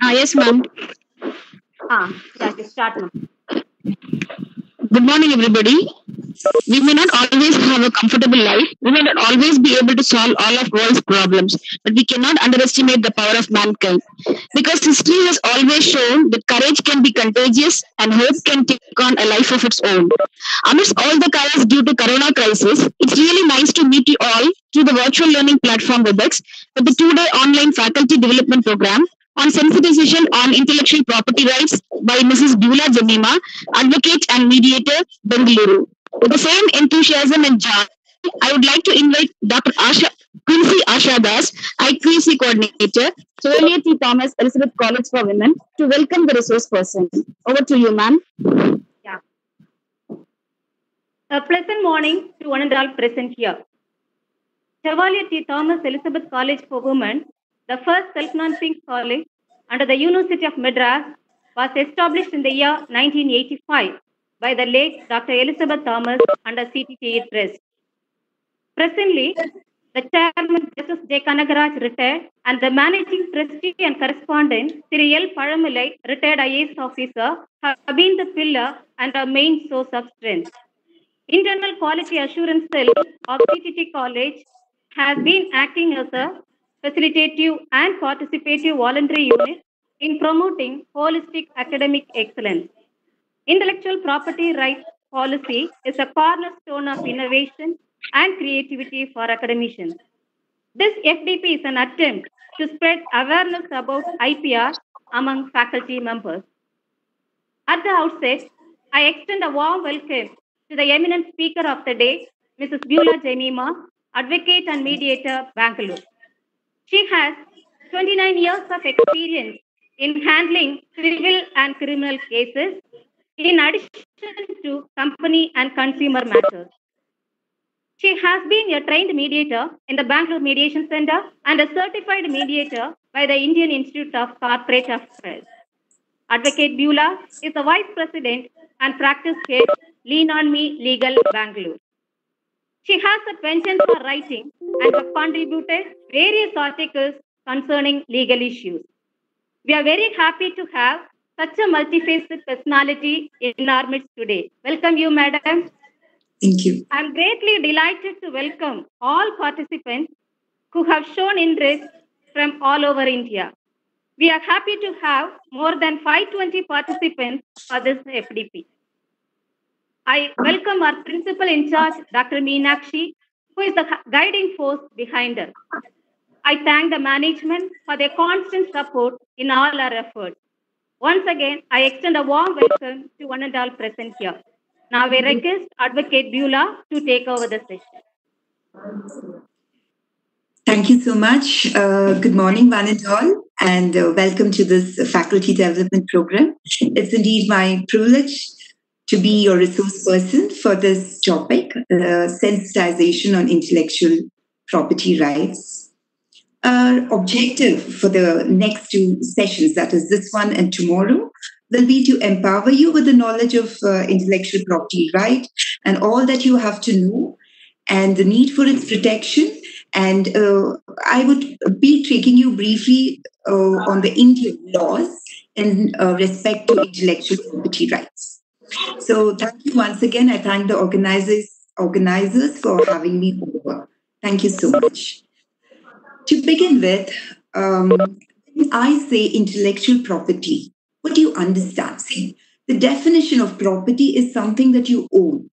Ah, yes, ma'am. Ah, yeah, start now. Good morning, everybody. We may not always have a comfortable life. We may not always be able to solve all of world's problems, but we cannot underestimate the power of mankind. Because history has always shown that courage can be contagious and hope can take on a life of its own. Amidst all the chaos due to corona crisis, it's really nice to meet you all through the virtual learning platform WebEx for the two-day online faculty development program on sensitization on intellectual property rights by Mrs. Beulah Jemima, advocate and mediator, Bengaluru. With the same enthusiasm and joy, I would like to invite Dr. Asha, Quincy Asha Das, IQAC coordinator, Chevalier T. Thomas Elizabeth College for Women, to welcome the resource person. Over to you, ma'am. Yeah. A pleasant morning to one and all present here. Chevalier T. Thomas Elizabeth College for Women, the first self-financing college under the University of Madras, was established in the year 1985 by the late Dr. Elizabeth Thomas under CTTA Trust. Presently, the chairman, Justice J. Kanagaraj, retired, and the managing trustee and correspondent, Sri L. Palamalai, retired IAS officer, have been the pillar and our main source of strength. Internal Quality Assurance Cell of CTT College has been acting as a facilitative and participative voluntary unit in promoting holistic academic excellence. Intellectual property rights policy is a cornerstone of innovation and creativity for academicians. This FDP is an attempt to spread awareness about IPR among faculty members. At the outset, I extend a warm welcome to the eminent speaker of the day, Mrs. Beulah Jemima, advocate and mediator, Bangalore. She has 29 years of experience in handling civil and criminal cases, in addition to company and consumer matters. She has been a trained mediator in the Bangalore Mediation Center and a certified mediator by the Indian Institute of Corporate Affairs. Advocate Beulah is the Vice President and Practice Head, Lean On Me Legal Bangalore. She has a penchant for writing and has contributed various articles concerning legal issues. We are very happy to have such a multifaceted personality in our midst today. Welcome you, madam. Thank you. I'm greatly delighted to welcome all participants who have shown interest from all over India. We are happy to have more than 520 participants for this FDP. I welcome our principal in charge, Dr. Meenakshi, who is the guiding force behind us. I thank the management for their constant support in all our efforts. Once again, I extend a warm welcome to one and all present here. Now we request Advocate Beulah to take over the session. Thank you so much. Uh, good morning, one and all, and uh, welcome to this faculty development program. It's indeed my privilege to be your resource person for this topic, uh, sensitization on intellectual property rights. Our objective for the next two sessions, that is this one and tomorrow, will be to empower you with the knowledge of uh, intellectual property right and all that you have to know and the need for its protection. And uh, I would be taking you briefly uh, on the Indian laws in uh, respect to intellectual property rights. So thank you once again. I thank the organizers organizers for having me over. Thank you so much. To begin with, um, when I say intellectual property, what do you understand? See, the definition of property is something that you own.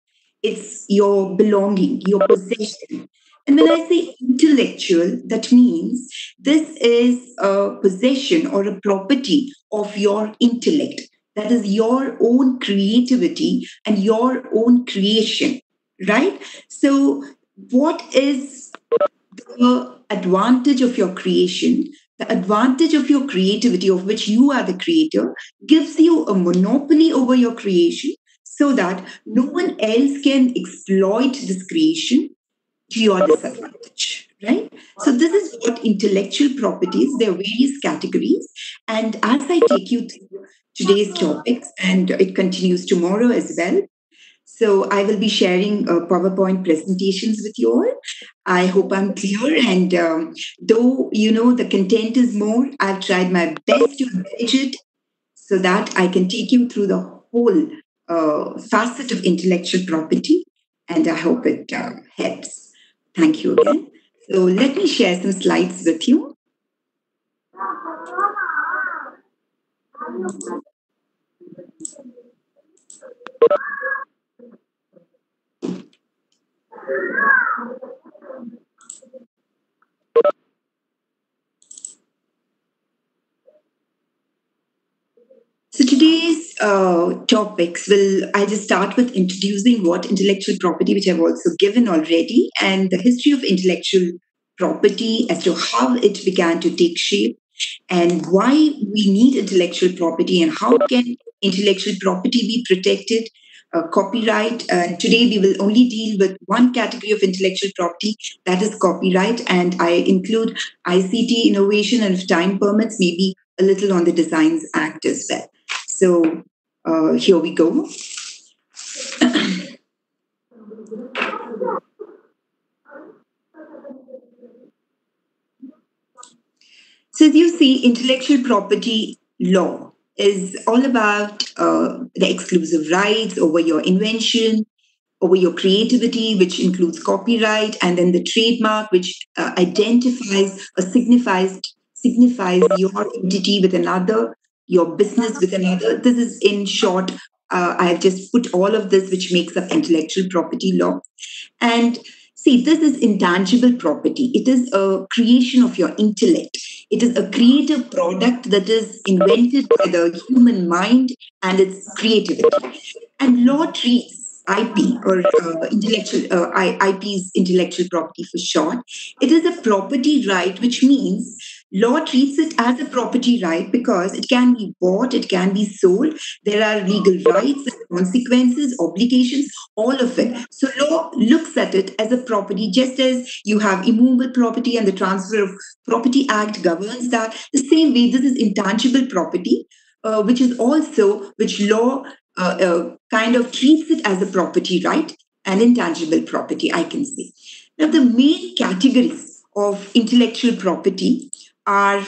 It's your belonging, your possession. And when I say intellectual, that means this is a possession or a property of your intellect. That is your own creativity and your own creation, right? So, what is the advantage of your creation? The advantage of your creativity, of which you are the creator, gives you a monopoly over your creation so that no one else can exploit this creation to your disadvantage right so this is what intellectual properties there are various categories and as i take you through today's topics and it continues tomorrow as well So I will be sharing uh, PowerPoint presentations with you all. I hope I'm clear. And um, though, you know, the content is more, I've tried my best to manage it so that I can take you through the whole uh, facet of intellectual property. And I hope it uh, helps. Thank you again. So let me share some slides with you. So today's uh, topics will I'll just start with introducing what intellectual property, which I've also given already, and the history of intellectual property as to how it began to take shape and why we need intellectual property and how can intellectual property be protected uh, copyright. Uh, today, we will only deal with one category of intellectual property, that is copyright. And I include ICT innovation and if time permits, maybe a little on the Designs Act as well. So uh, here we go. So as you see, intellectual property law is all about uh, the exclusive rights over your invention, over your creativity, which includes copyright, and then the trademark, which uh, identifies or signifies signifies your entity with another, your business with another. This is, in short, uh, I have just put all of this, which makes up intellectual property law. And see, this is intangible property. It is a creation of your intellect. It is a creative product that is invented by the human mind and its creativity. And law treats IP or uh, intellectual uh, IP's intellectual property for short. It is a property right, which means law treats it as a property right because it can be bought, it can be sold. There are legal rights, consequences, obligations, all of it. So law looks at it as a property, just as you have immovable property and the Transfer of Property Act governs that. The same way, this is intangible property. Uh, which is also which law uh, uh, kind of treats it as a property right, an intangible property, I can say. Now, the main categories of intellectual property are,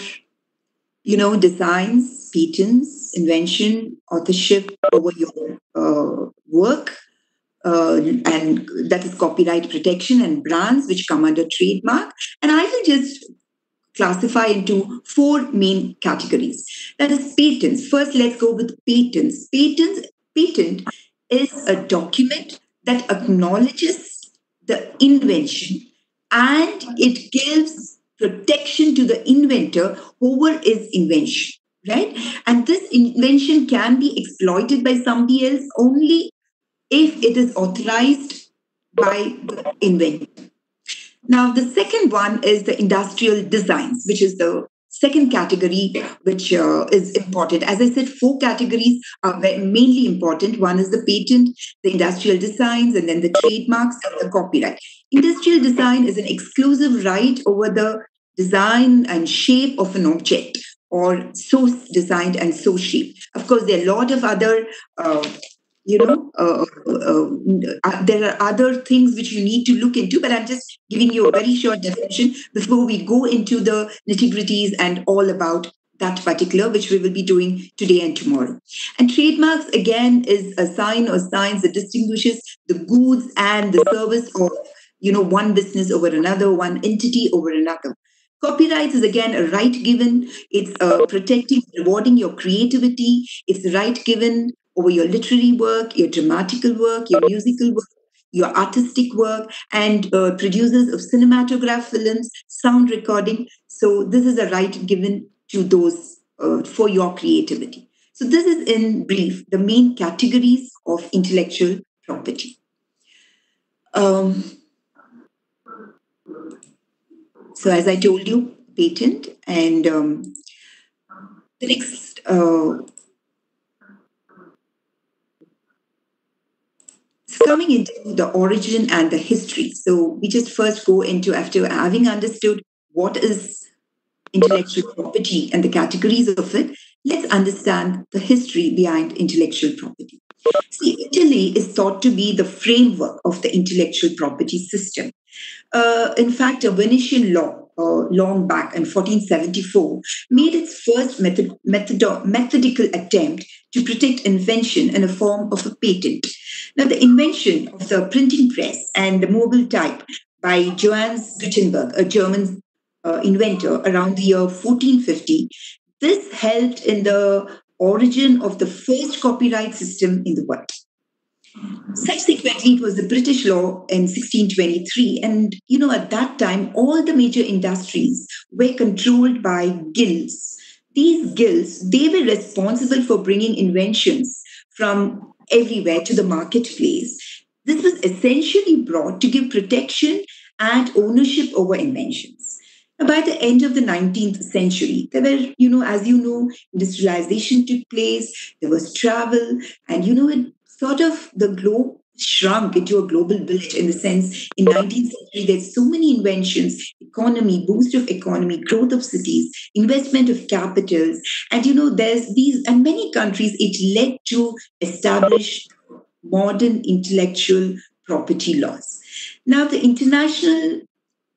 you know, designs, patents, invention, authorship over your uh, work, uh, and that is copyright protection and brands which come under trademark. And I will just classify into four main categories. That is patents. First, let's go with patents. Patents, patent is a document that acknowledges the invention and it gives protection to the inventor over his invention right? And this invention can be exploited by somebody else only if it is authorized by the inventor. Now, the second one is the industrial designs, which is the second category which uh, is important. As I said, four categories are mainly important. One is the patent, the industrial designs, and then the trademarks and the copyright. Industrial design is an exclusive right over the design and shape of an object or so designed and so shaped. Of course, there are a lot of other uh, you know uh, uh, uh, there are other things which you need to look into but i'm just giving you a very short definition before we go into the nitty gritties and all about that particular which we will be doing today and tomorrow and trademarks again is a sign or signs that distinguishes the goods and the service of you know one business over another one entity over another Copyrights is again a right given. It's uh, protecting, rewarding your creativity. It's right given over your literary work, your dramatical work, your musical work, your artistic work, and uh, producers of cinematograph films, sound recording. So this is a right given to those uh, for your creativity. So this is in brief the main categories of intellectual property. Um, so as I told you, patent and um, the next uh, coming into the origin and the history. So we just first go into after having understood what is intellectual property and the categories of it, let's understand the history behind intellectual property. See, Italy is thought to be the framework of the intellectual property system. Uh, in fact, a Venetian law uh, long back in 1474 made its first method, methodical attempt to protect invention in a form of a patent. Now, the invention of the printing press and the mobile type by Johannes Gutenberg, a German uh, inventor, around the year 1450, this helped in the origin of the first copyright system in the world. Subsequently, it was the British law in 1623. And, you know, at that time, all the major industries were controlled by guilds. These guilds, they were responsible for bringing inventions from everywhere to the marketplace. This was essentially brought to give protection and ownership over inventions. by the end of the 19th century, there were, you know, as you know, industrialization took place, there was travel, and, you know, it sort of the globe shrunk into a global village in the sense in 19th century there's so many inventions economy boost of economy growth of cities investment of capitals. And you know there's these and many countries it led to establish modern intellectual property laws. Now the international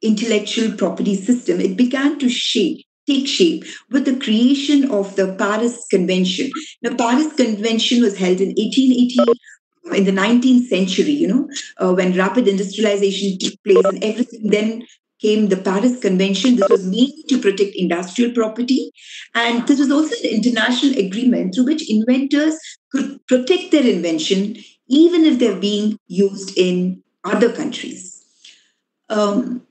intellectual property system it began to shape take shape with the creation of the Paris Convention. The Paris Convention was held in 1880 in the 19th century, you know, uh, when rapid industrialization took place and everything then came the Paris Convention. This was mainly to protect industrial property. And this was also an international agreement through which inventors could protect their invention even if they're being used in other countries. Um,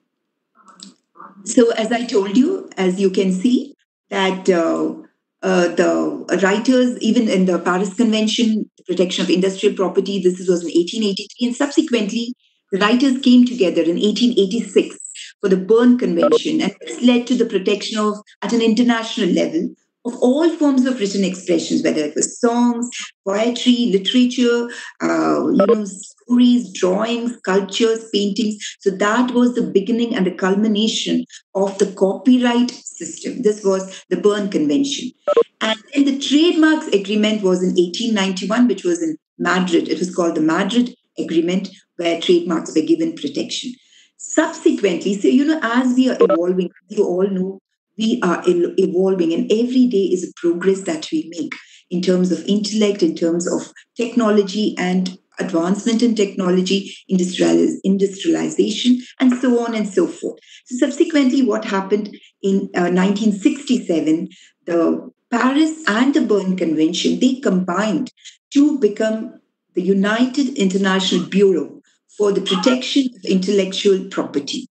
so, as I told you, as you can see, that uh, uh, the writers, even in the Paris Convention, the protection of industrial property, this was in 1883, and subsequently the writers came together in 1886 for the Berne Convention, and this led to the protection of, at an international level, of all forms of written expressions, whether it was songs, poetry, literature, uh, you know, stories, drawings, sculptures, paintings. So that was the beginning and the culmination of the copyright system. This was the Berne Convention. And then the trademarks agreement was in 1891, which was in Madrid. It was called the Madrid Agreement, where trademarks were given protection. Subsequently, so you know, as we are evolving, you all know we are evolving, and every day is a progress that we make in terms of intellect, in terms of technology and advancement in technology, industrializ- industrialization, and so on and so forth. So, subsequently, what happened in uh, 1967, the Paris and the Berne Convention, they combined to become the United International Bureau for the Protection of Intellectual Property.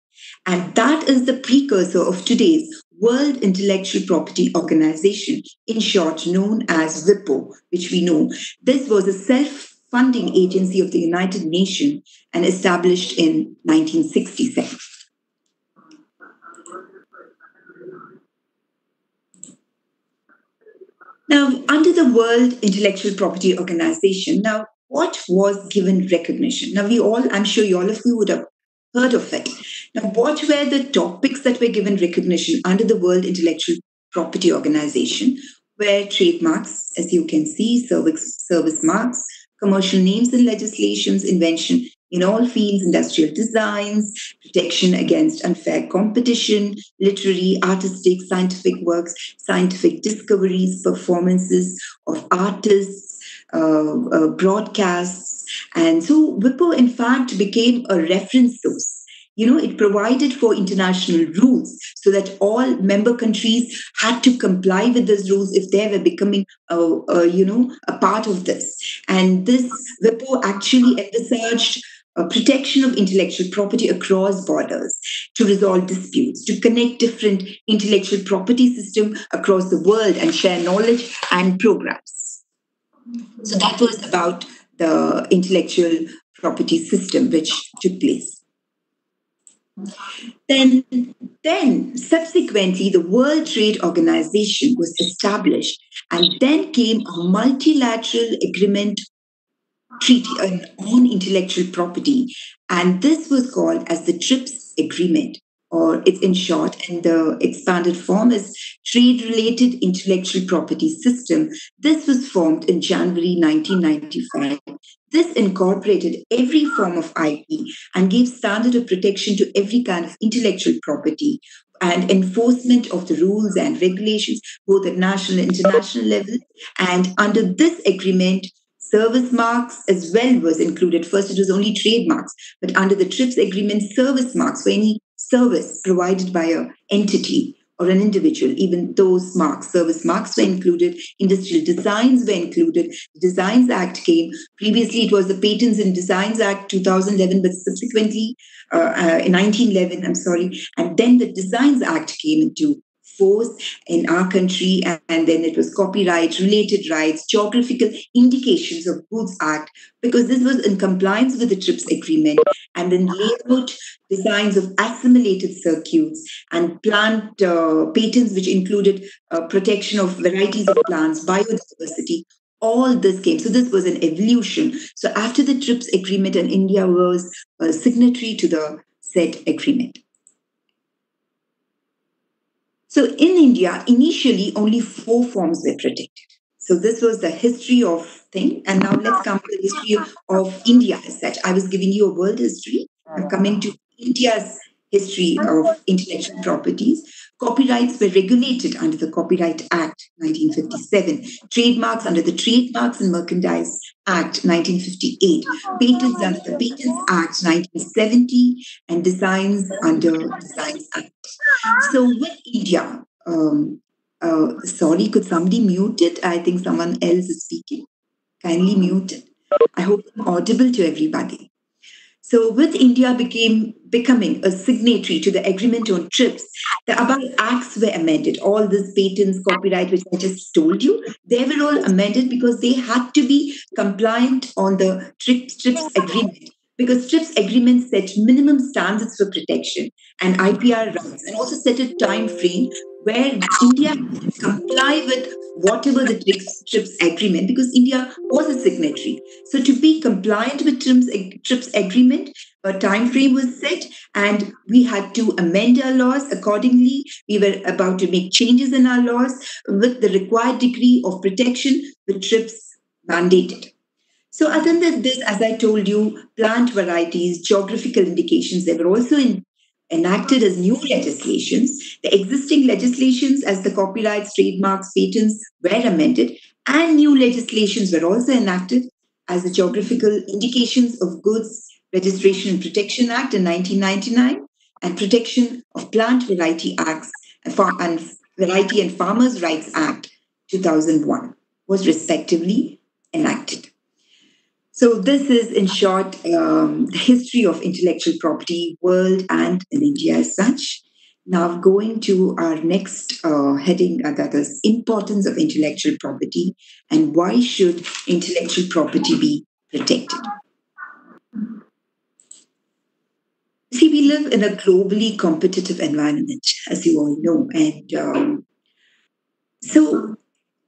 And that is the precursor of today's World Intellectual Property Organization, in short known as WIPO, which we know. This was a self funding agency of the United Nations and established in 1967. Now, under the World Intellectual Property Organization, now what was given recognition? Now, we all, I'm sure you all of you would have heard of it. Now, what were the topics that were given recognition under the World Intellectual Property Organization? Were trademarks, as you can see, service, service marks, commercial names and legislations, invention in all fields, industrial designs, protection against unfair competition, literary, artistic, scientific works, scientific discoveries, performances of artists, uh, uh, broadcasts. And so WIPO, in fact, became a reference source you know it provided for international rules so that all member countries had to comply with those rules if they were becoming a, a you know a part of this. And this WIPO actually envisaged protection of intellectual property across borders to resolve disputes to connect different intellectual property system across the world and share knowledge and programs. So that was about the intellectual property system which took place then, then subsequently, the World Trade Organization was established, and then came a multilateral agreement treaty on intellectual property, and this was called as the TRIPS Agreement or it's in short, and the expanded form is Trade Related Intellectual Property System. This was formed in January 1995. This incorporated every form of IP and gave standard of protection to every kind of intellectual property and enforcement of the rules and regulations, both at national and international level. And under this agreement, service marks as well was included. First, it was only trademarks, but under the TRIPS agreement, service marks for any service provided by an entity or an individual, even those marks, service marks were included, industrial designs were included. The Designs Act came. Previously, it was the Patents and Designs Act 2011, but subsequently, uh, uh, in 1911, I'm sorry, and then the Designs Act came into force in our country, and, then it was copyright, related rights, geographical indications of goods act, because this was in compliance with the TRIPS agreement, and then layout designs of assimilated circuits and plant uh, patents, which included uh, protection of varieties of plants, biodiversity. All this came. So, this was an evolution. So, after the TRIPS agreement, and India was a signatory to the said agreement. So in India, initially only four forms were protected. So this was the history of thing. And now let's come to the history of India as such. I was giving you a world history. I'm coming to India's history of intellectual properties. Copyrights were regulated under the Copyright Act 1957, trademarks under the Trademarks and Merchandise Act 1958, patents under the Patents Act 1970, and designs under Designs Act. So with India, um, uh, sorry, could somebody mute it? I think someone else is speaking. Kindly mute it. I hope I'm audible to everybody. So, with India became becoming a signatory to the agreement on TRIPS, the above acts were amended. All these patents, copyright, which I just told you, they were all amended because they had to be compliant on the TRIPS, TRIPS agreement. Because TRIPS agreement set minimum standards for protection and IPR rights, and also set a time frame where India comply with whatever the TRIPS, agreement, because India was a signatory. So to be compliant with TRIPS agreement, a time frame was set, and we had to amend our laws accordingly. We were about to make changes in our laws with the required degree of protection the TRIPS mandated. So, other than this, as I told you, plant varieties, geographical indications, they were also in, enacted as new legislations. The existing legislations, as the copyrights, trademarks, patents, were amended, and new legislations were also enacted as the Geographical Indications of Goods Registration and Protection Act in 1999 and Protection of Plant Variety Acts and, Variety and Farmers' Rights Act 2001 was respectively enacted. So, this is in short um, the history of intellectual property, world and in India as such. Now, going to our next uh, heading, uh, that is importance of intellectual property and why should intellectual property be protected. See, we live in a globally competitive environment, as you all know, and um, so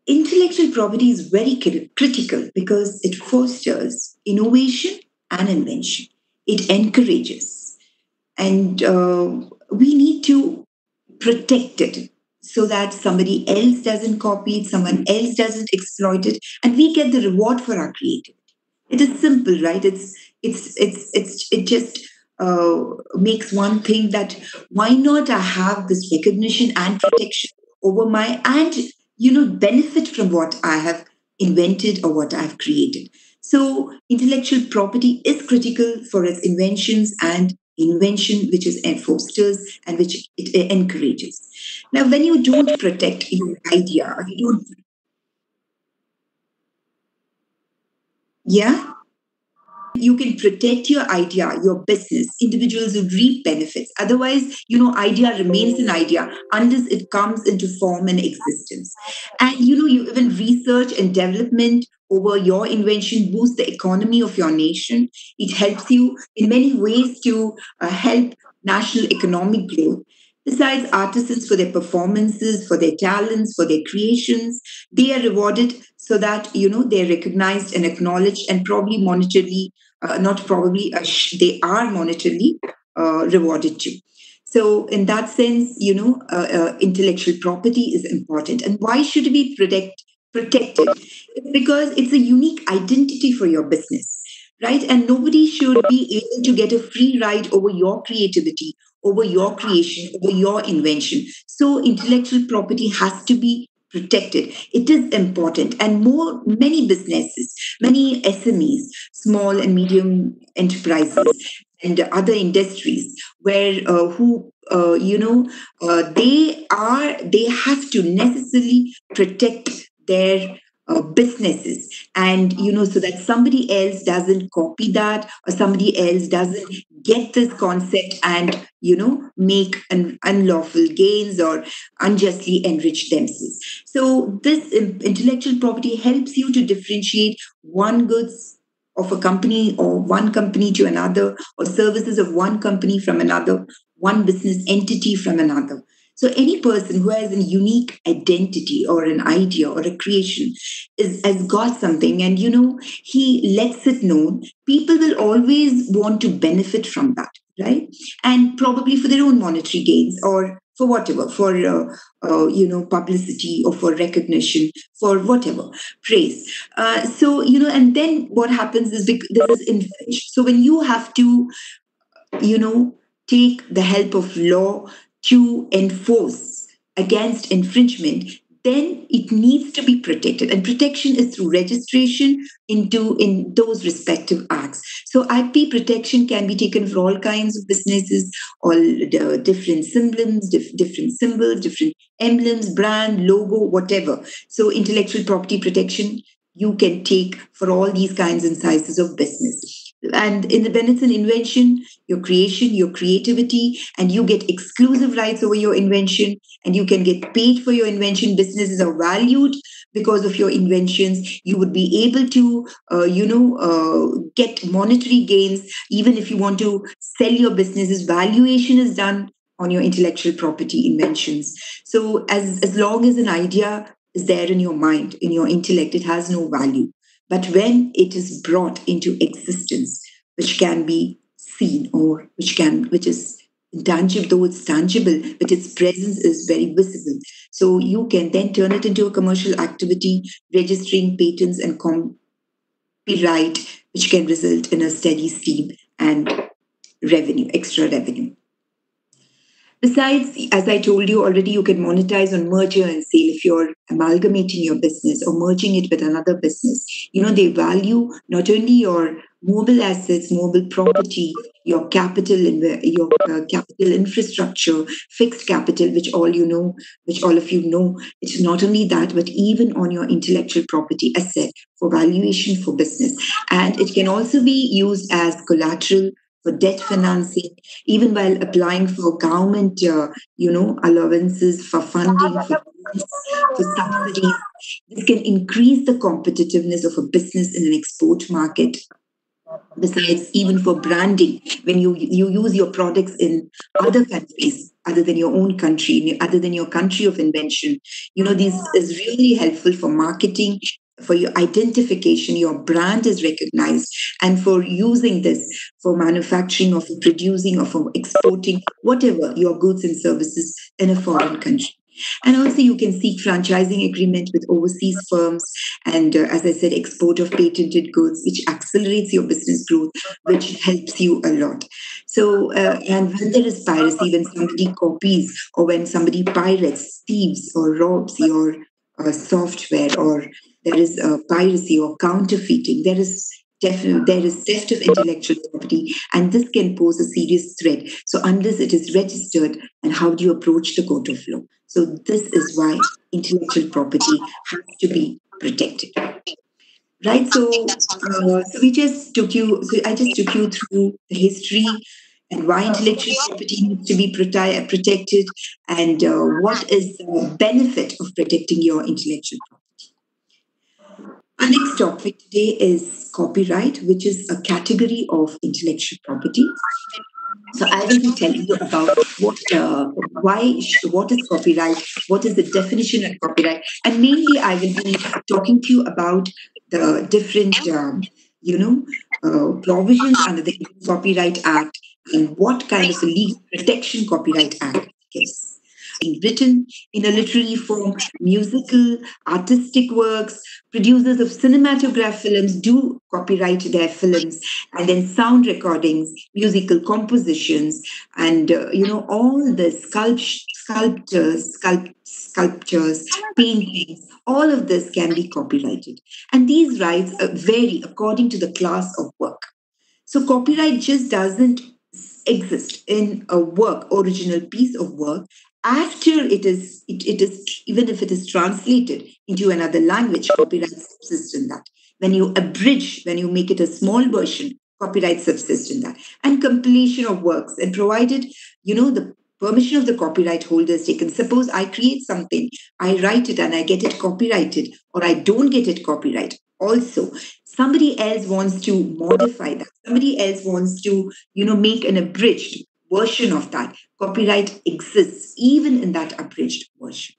intellectual property is very critical because it fosters innovation and invention. It encourages. And uh, we need to protect it so that somebody else doesn't copy it, someone else doesn't exploit it, and we get the reward for our creativity. It is simple, right? It's it's it's it's it just uh, makes one think that why not I have this recognition and protection over my and you know, benefit from what I have invented or what I've created. So, intellectual property is critical for its inventions and invention, which is fosters and which it encourages. Now, when you don't protect your idea, you don't. Yeah? You can protect your idea, your business, individuals will reap benefits. Otherwise, you know, idea remains an idea unless it comes into form and existence. And you know, you even research and development over your invention boosts the economy of your nation. It helps you in many ways to uh, help national economic growth. Besides artisans for their performances, for their talents, for their creations, they are rewarded so that you know they're recognized and acknowledged and probably monetarily uh, not probably, sh- they are monetarily uh, rewarded too. So, in that sense, you know, uh, uh, intellectual property is important. And why should we protect protected? Because it's a unique identity for your business, right? And nobody should be able to get a free ride over your creativity, over your creation, over your invention. So, intellectual property has to be protected. It is important, and more many businesses, many SMEs, small and medium enterprises, and other industries where uh, who uh, you know uh, they are they have to necessarily protect their uh, businesses. And you know so that somebody else doesn't copy that or somebody else doesn't get this concept and you know make an unlawful gains or unjustly enrich themselves. So this intellectual property helps you to differentiate one goods of a company or one company to another or services of one company from another one business entity from another so any person who has a unique identity or an idea or a creation is has got something and you know he lets it known, people will always want to benefit from that, right? And probably for their own monetary gains or for whatever, for uh, uh, you know publicity or for recognition, for whatever praise. Uh, so you know, and then what happens is because this is. So when you have to, you know, take the help of law to enforce against infringement, then it needs to be protected. And protection is through registration into in those respective acts. So IP protection can be taken for all kinds of businesses, all different symbols, dif- different symbols, different emblems, brand, logo, whatever. So intellectual property protection you can take for all these kinds and sizes of business. And in the an invention, your creation, your creativity, and you get exclusive rights over your invention, and you can get paid for your invention. Businesses are valued because of your inventions. You would be able to, uh, you know, uh, get monetary gains even if you want to sell your businesses. Valuation is done on your intellectual property inventions. So as as long as an idea is there in your mind, in your intellect, it has no value. But when it is brought into existence, which can be seen or which can, which is intangible, though it's tangible, but its presence is very visible. So you can then turn it into a commercial activity, registering patents and copyright, which can result in a steady stream and revenue, extra revenue. Besides, as I told you already, you can monetize on merger and sale if you're amalgamating your business or merging it with another business. You know, they value not only your mobile assets, mobile property, your capital, your uh, capital infrastructure, fixed capital, which all you know, which all of you know. It's not only that, but even on your intellectual property asset for valuation for business, and it can also be used as collateral for debt financing, even while applying for government, uh, you know, allowances for funding, for, for subsidies. This can increase the competitiveness of a business in an export market. Besides, even for branding, when you, you use your products in other countries, other than your own country, other than your country of invention. You know, this is really helpful for marketing for your identification, your brand is recognized, and for using this for manufacturing or for producing or for exporting whatever your goods and services in a foreign country. And also, you can seek franchising agreement with overseas firms, and uh, as I said, export of patented goods, which accelerates your business growth, which helps you a lot. So, uh, and when there is piracy, when somebody copies or when somebody pirates, thieves, or robs your uh, software or there is uh, piracy or counterfeiting, there is there is theft of intellectual property, and this can pose a serious threat. So unless it is registered, and how do you approach the court of law? So this is why intellectual property has to be protected. Right. So, uh, so we just took you. So I just took you through the history and why intellectual property needs to be protected, and uh, what is the benefit of protecting your intellectual property. Our next topic today is copyright, which is a category of intellectual property. So I will be telling you about what, uh, why, what is copyright, what is the definition of copyright, and mainly I will be talking to you about the different, um, you know, uh, provisions under the Copyright Act and what kind of legal protection Copyright Act gives being written in a literary form, musical, artistic works. Producers of cinematograph films do copyright their films, and then sound recordings, musical compositions, and uh, you know all the sculpt- sculptures, sculpt- sculptures, paintings. All of this can be copyrighted, and these rights vary according to the class of work. So copyright just doesn't exist in a work, original piece of work, after it is it, it is even if it is translated into another language copyright subsists in that. When you abridge when you make it a small version copyright subsists in that. And compilation of works and provided you know the permission of the copyright holder is taken suppose i create something i write it and i get it copyrighted or i don't get it copyright. Also somebody else wants to modify that. Somebody else wants to you know make an abridged version of that. Copyright exists even in that abridged version.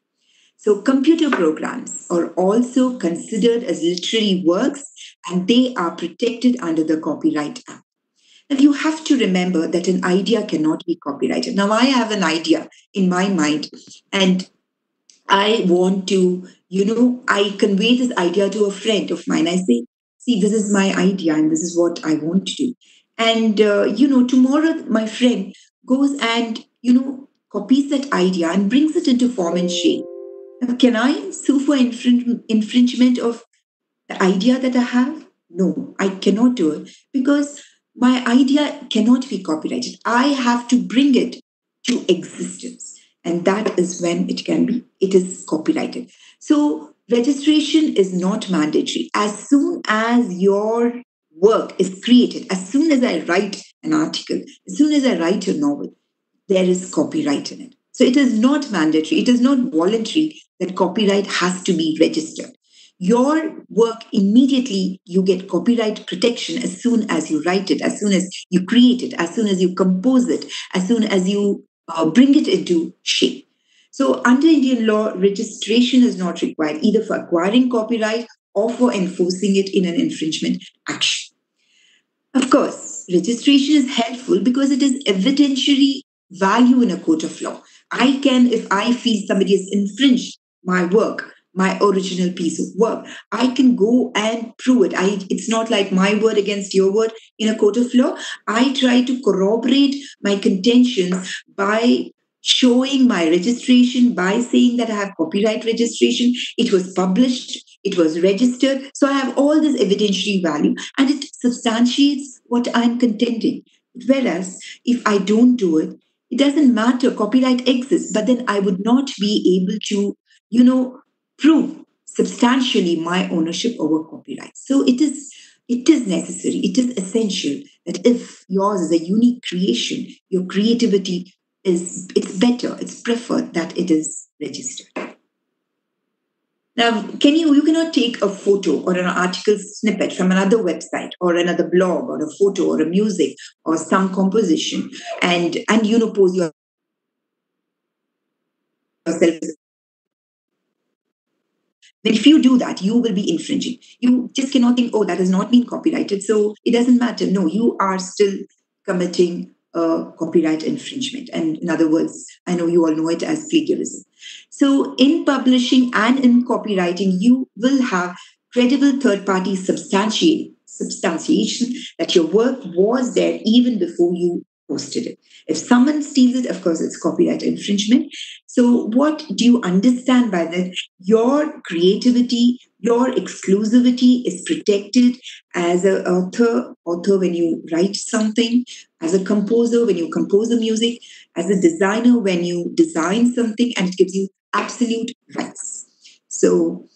So, computer programs are also considered as literary works and they are protected under the Copyright Act. Now, you have to remember that an idea cannot be copyrighted. Now, I have an idea in my mind and I want to, you know, I convey this idea to a friend of mine. I say, see, this is my idea and this is what I want to do. And, uh, you know, tomorrow my friend goes and, you know, copies that idea and brings it into form and shape. Can I sue for infring- infringement of the idea that I have? No, I cannot do it because my idea cannot be copyrighted. I have to bring it to existence. And that is when it can be, it is copyrighted. So registration is not mandatory. As soon as your work is created, as soon as I write an article, as soon as I write a novel, there is copyright in it. So it is not mandatory, it is not voluntary that copyright has to be registered. Your work immediately you get copyright protection as soon as you write it, as soon as you create it, as soon as you compose it, as soon as you uh, bring it into shape. So, under Indian law, registration is not required either for acquiring copyright or for enforcing it in an infringement action. Of course, registration is helpful because it is evidentiary value in a court of law. I can, if I feel somebody has infringed my work, my original piece of work, I can go and prove it. I, it's not like my word against your word in a court of law. I try to corroborate my contentions by showing my registration, by saying that I have copyright registration. It was published it was registered. So I have all this evidentiary value and it substantiates what I'm contending. Whereas if I don't do it, it doesn't matter, copyright exists, but then I would not be able to, you know, prove substantially my ownership over copyright. So it is it is necessary, it is essential that if yours is a unique creation, your creativity is it's better, it's preferred that it is registered. Now, can you you cannot take a photo or an article snippet from another website or another blog or a photo or a music or some composition and and you know pose yourself But if you do that, you will be infringing. You just cannot think, oh, that has not been copyrighted, so it doesn't matter. No, you are still committing a copyright infringement. And in other words, I know you all know it as plagiarism. So, in publishing and in copywriting, you will have credible third party substantiation that your work was there even before you posted it. If someone steals it, of course, it's copyright infringement. So, what do you understand by that? Your creativity, your exclusivity is protected as an author, author when you write something, as a composer when you compose the music, as a designer when you design something, and it gives you absolute rights. So,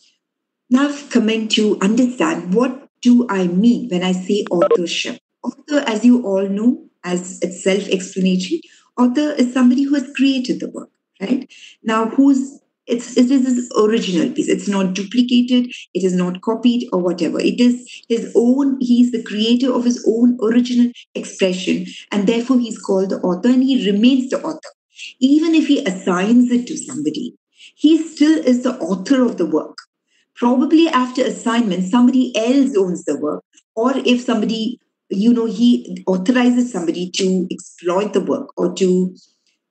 now coming to understand what do I mean when I say authorship? Author, as you all know, as it's self-explanatory, author is somebody who has created the work, right? Now, who's it's it is his original piece. It's not duplicated, it is not copied or whatever. It is his own, he's the creator of his own original expression, and therefore he's called the author and he remains the author. Even if he assigns it to somebody, he still is the author of the work. Probably after assignment, somebody else owns the work, or if somebody you know, he authorizes somebody to exploit the work or to,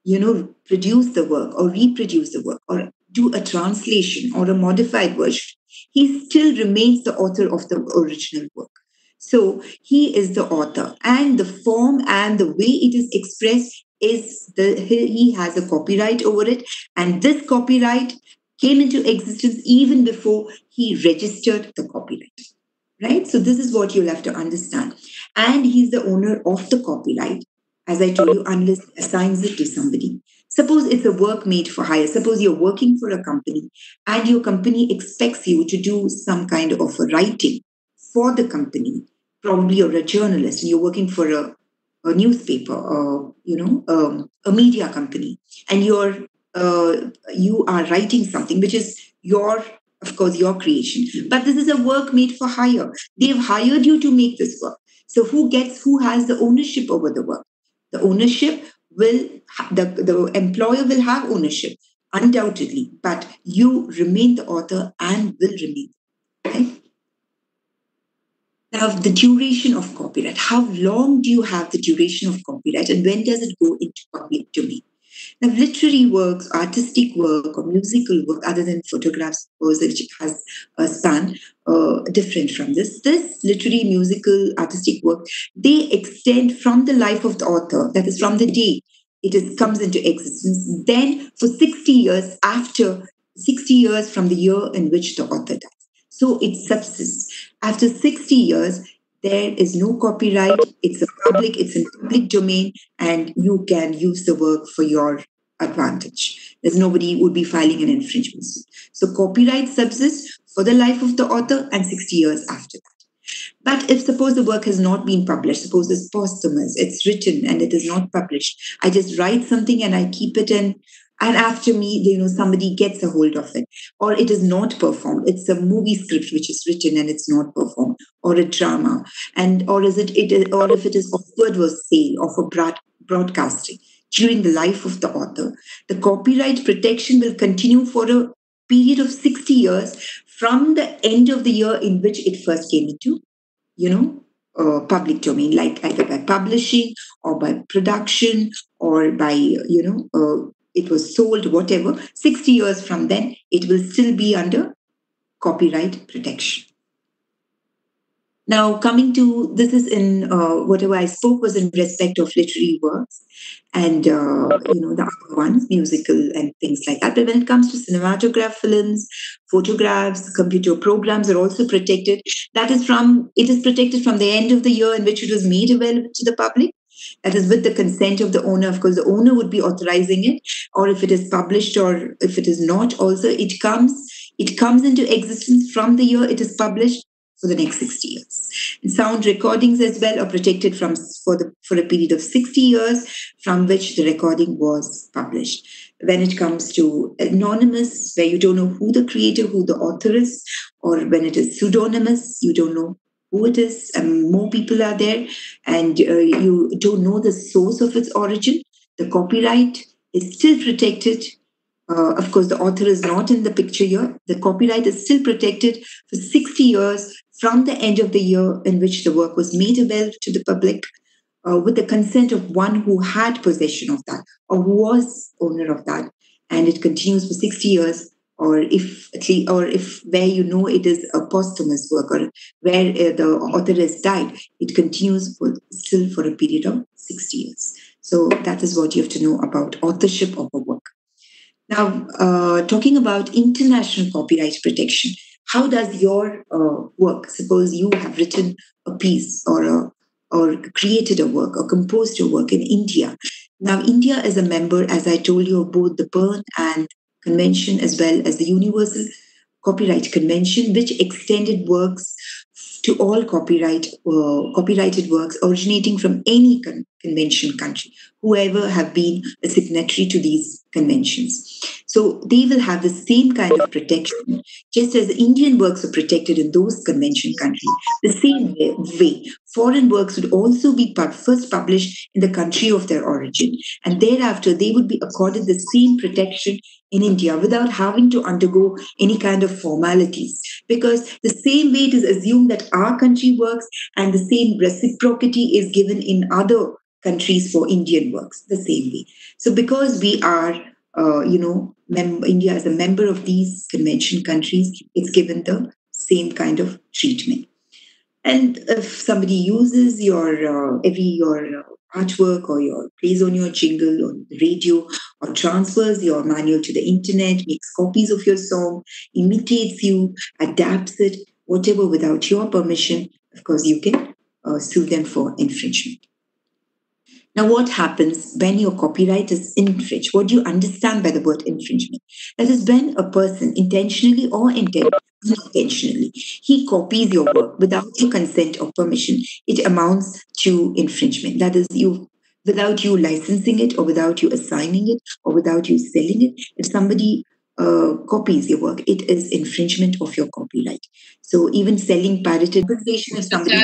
you know, produce the work or reproduce the work or do a translation or a modified version, he still remains the author of the original work. So he is the author, and the form and the way it is expressed is the he has a copyright over it, and this copyright came into existence even before he registered the copyright. Right? So this is what you'll have to understand. And he's the owner of the copyright, as I told you, unless assigns it to somebody. Suppose it's a work made for hire. Suppose you're working for a company and your company expects you to do some kind of a writing for the company. Probably you're a journalist and you're working for a, a newspaper or you know um, a media company, and you're uh, you are writing something which is your of course your creation but this is a work made for hire they've hired you to make this work so who gets who has the ownership over the work the ownership will the, the employer will have ownership undoubtedly but you remain the author and will remain okay now the duration of copyright. How long do you have the duration of copyright and when does it go into public domain now, literary works, artistic work, or musical work, other than photographs, which has a span uh, different from this. This literary, musical, artistic work, they extend from the life of the author, that is, from the day it is, comes into existence, then for 60 years after, 60 years from the year in which the author dies. So it subsists. After 60 years, there is no copyright. It's a public it's in public domain and you can use the work for your advantage. There's nobody would be filing an infringement suit. So copyright subsists for the life of the author and 60 years after that. But if suppose the work has not been published suppose it's posthumous it's written and it is not published i just write something and i keep it in and after me you know somebody gets a hold of it. Or it is not performed. It's a movie script which is written and it's not performed. Or a drama. And or is it, it or if it is offered for sale or for broadcasting during the life of the author the copyright protection will continue for a period of 60 years from the end of the year in which it first came into you know uh, public domain like either by publishing or by production or by you know uh, it was sold, whatever, 60 years from then, it will still be under copyright protection. Now, coming to this is in uh, whatever I spoke was in respect of literary works and uh, you know the other ones, musical and things like that. But when it comes to cinematograph films, photographs, computer programs are also protected. That is from it is protected from the end of the year in which it was made available to the public that is with the consent of the owner of course the owner would be authorizing it or if it is published or if it is not also it comes it comes into existence from the year it is published for the next 60 years. And sound recordings as well are protected from for the for a period of 60 years from which the recording was published. When it comes to anonymous where you don't know who the creator who the author is or when it is pseudonymous you don't know is, and more people are there, and uh, you don't know the source of its origin. The copyright is still protected. Uh, of course, the author is not in the picture here. The copyright is still protected for 60 years from the end of the year in which the work was made available to the public uh, with the consent of one who had possession of that or who was owner of that. And it continues for 60 years or if at least, or if where you know it is a posthumous work or where uh, the author has died, it continues for, still for a period of 60 years. So that is what you have to know about authorship of a work. Now, uh, talking about international copyright protection, how does your uh, work, suppose you have written a piece or a, or created a work or composed a work in India. Now, India is a member, as I told you, of both the Berne and Convention as well as the Universal Copyright Convention, which extended works to all copyright uh, copyrighted works originating from any con- convention country, whoever have been a signatory to these conventions. So they will have the same kind of protection, just as Indian works are protected in those convention countries. The same way, foreign works would also be first published in the country of their origin, and thereafter they would be accorded the same protection in India without having to undergo any kind of formalities. Because the same way it is assumed that our country works, and the same reciprocity is given in other countries for Indian works the same way. So because we are, uh, you know, mem- India as a member of these convention countries, it's given the same kind of treatment. And if somebody uses your uh, every your uh, artwork or your plays on your jingle on the radio or transfers your manual to the internet, makes copies of your song, imitates you, adapts it, whatever without your permission, of course you can uh, sue them for infringement. Now, what happens when your copyright is infringed? What do you understand by the word infringement? That is when a person intentionally or unintentionally he copies your work without your consent or permission. It amounts to infringement. That is, you without you licensing it or without you assigning it or without you selling it. If somebody uh, copies your work, it is infringement of your copyright. So even selling pirated if somebody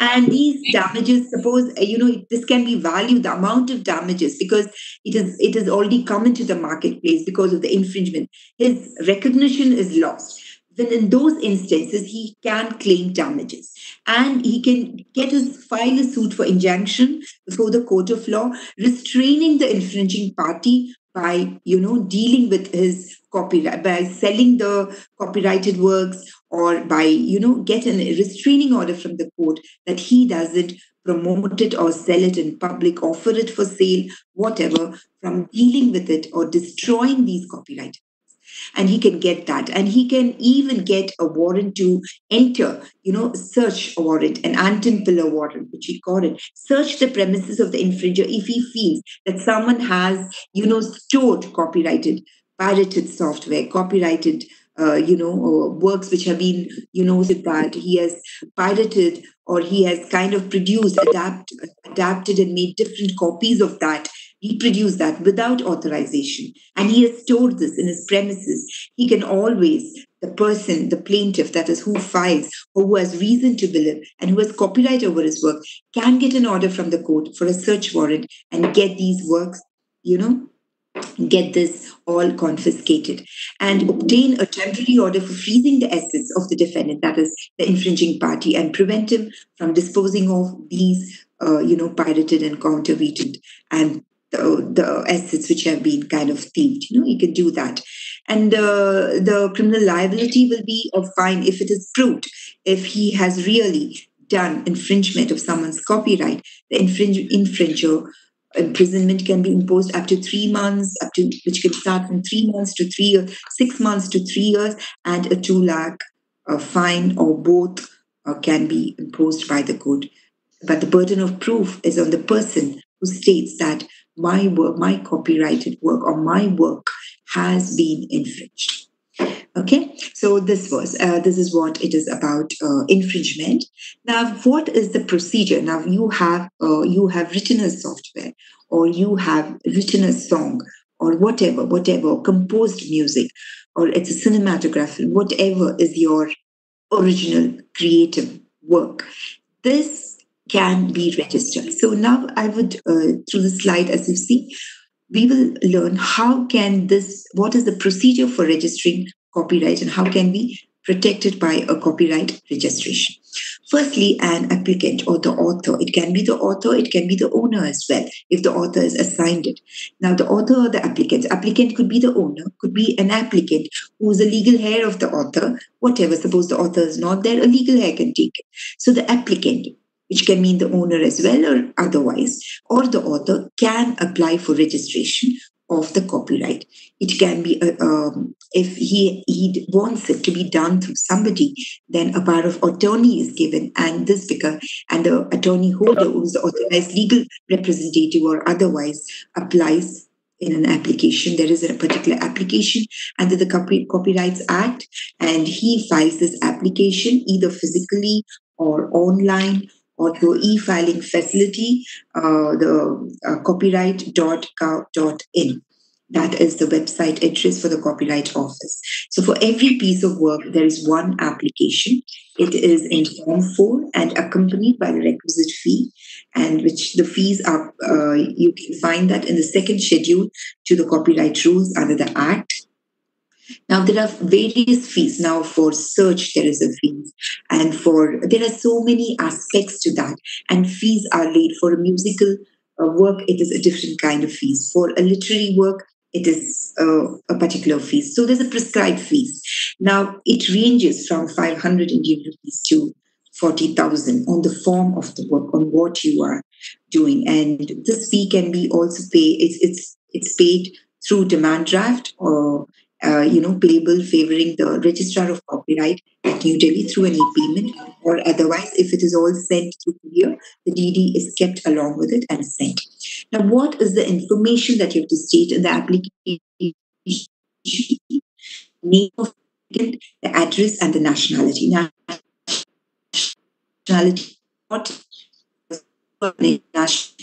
and these damages, suppose uh, you know this can be valued the amount of damages because it is it is already come into the marketplace because of the infringement. His recognition is lost. Then in those instances, he can claim damages and he can get his file a suit for injunction before the court of law, restraining the infringing party by you know dealing with his copyright by selling the copyrighted works or by you know get a restraining order from the court that he doesn't promote it or sell it in public offer it for sale whatever from dealing with it or destroying these copyright and he can get that. And he can even get a warrant to enter you know search a warrant an Anton Piller warrant which he called it. Search the premises of the infringer if he feels that someone has you know stored copyrighted pirated software copyrighted uh, you know, works which have been, you know, that he has pirated or he has kind of produced, adapt, adapted, and made different copies of that reproduce that without authorization and he has stored this in his premises, he can always, the person, the plaintiff, that is who files or who has reason to believe and who has copyright over his work, can get an order from the court for a search warrant and get these works, you know, get this all confiscated and obtain a temporary order for freezing the assets of the defendant, that is the infringing party, and prevent him from disposing of these, uh, you know, pirated and counterfeited and the, the assets which have been kind of thieved. You know, you can do that. And the, the criminal liability will be a fine if it is proved, if he has really done infringement of someone's copyright, the infring- infringer imprisonment can be imposed up to three months, up to which can start from three months to three years, six months to three years, and a two lakh uh, fine or both uh, can be imposed by the court. But the burden of proof is on the person who states that my work, my copyrighted work, or my work has been infringed. Okay, so this was uh, this is what it is about uh, infringement. Now, what is the procedure? Now, you have uh, you have written a software, or you have written a song, or whatever, whatever, composed music, or it's a cinematograph, whatever is your original creative work. This can be registered. So now I would, uh, through the slide, as you see, we will learn how can this, what is the procedure for registering copyright and how can we protect it by a copyright registration. Firstly, an applicant or the author. It can be the author, it can be the owner as well, if the author is assigned it. Now, the author or the applicant, applicant could be the owner, could be an applicant who's a legal heir of the author, whatever. Suppose the author is not there, a legal heir can take it. So the applicant which can mean the owner as well or otherwise, or the author can apply for registration of the copyright. It can be, uh, um, if he, he wants it to be done through somebody, then a power of attorney is given, and this because and the attorney holder, who's the authorized legal representative or otherwise, applies in an application. There is a particular application under the Copy, Copyrights Act, and he files this application either physically or online or through e-filing facility, uh, the uh, copyright.gov.in. That is the website address for the Copyright Office. So for every piece of work, there is one application. It is in Form 4 and accompanied by the requisite fee, and which the fees are, uh, you can find that in the second schedule to the copyright rules under the Act. Now there are various fees. Now for search there is a fee, and for there are so many aspects to that. And fees are laid for a musical uh, work. It is a different kind of fees. For a literary work, it is uh, a particular fees. So there's a prescribed fees. Now it ranges from 500 Indian rupees to 40,000 on the form of the work, on what you are doing. And this fee can be also paid, it's, it's, it's paid through demand draft or uh, you know, payable favoring the registrar of copyright at New Delhi through an e-payment, or otherwise, if it is all sent through the DD is kept along with it and sent. Now, what is the information that you have to state in the application? Name of the address and the nationality. Nationality,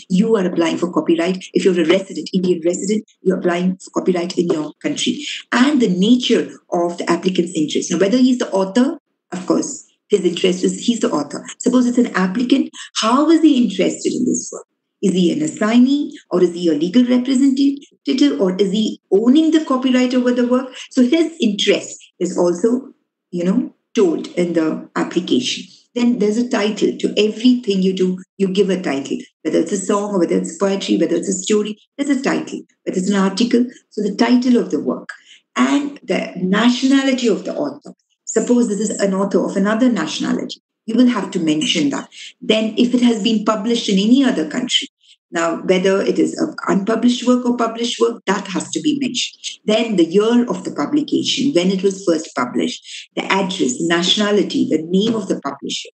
you are applying for copyright. If you're a resident, Indian resident, you're applying for copyright in your country. And the nature of the applicant's interest. Now, whether he's the author, of course, his interest is he's the author. Suppose it's an applicant, how is he interested in this work? Is he an assignee or is he a legal representative or is he owning the copyright over the work? So his interest is also, you know, told in the application then there's a title to everything you do. You give a title, whether it's a song or whether it's poetry, whether it's a story, there's a title, whether it's an article. So the title of the work and the nationality of the author. Suppose this is an author of another nationality, you will have to mention that. Then, if it has been published in any other country, now, whether it is an unpublished work or published work, that has to be mentioned. Then the year of the publication, when it was first published, the address, the nationality, the name of the publisher.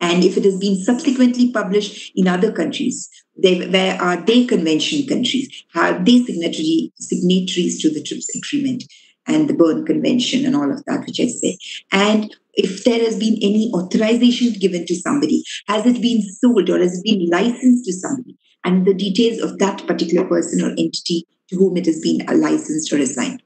And if it has been subsequently published in other countries, they, where are they convention countries? Are they signatory, signatories to the TRIPS agreement and the Berne Convention and all of that, which I say? And if there has been any authorization given to somebody, has it been sold or has it been licensed to somebody? And the details of that particular person or entity to whom it has been licensed or assigned.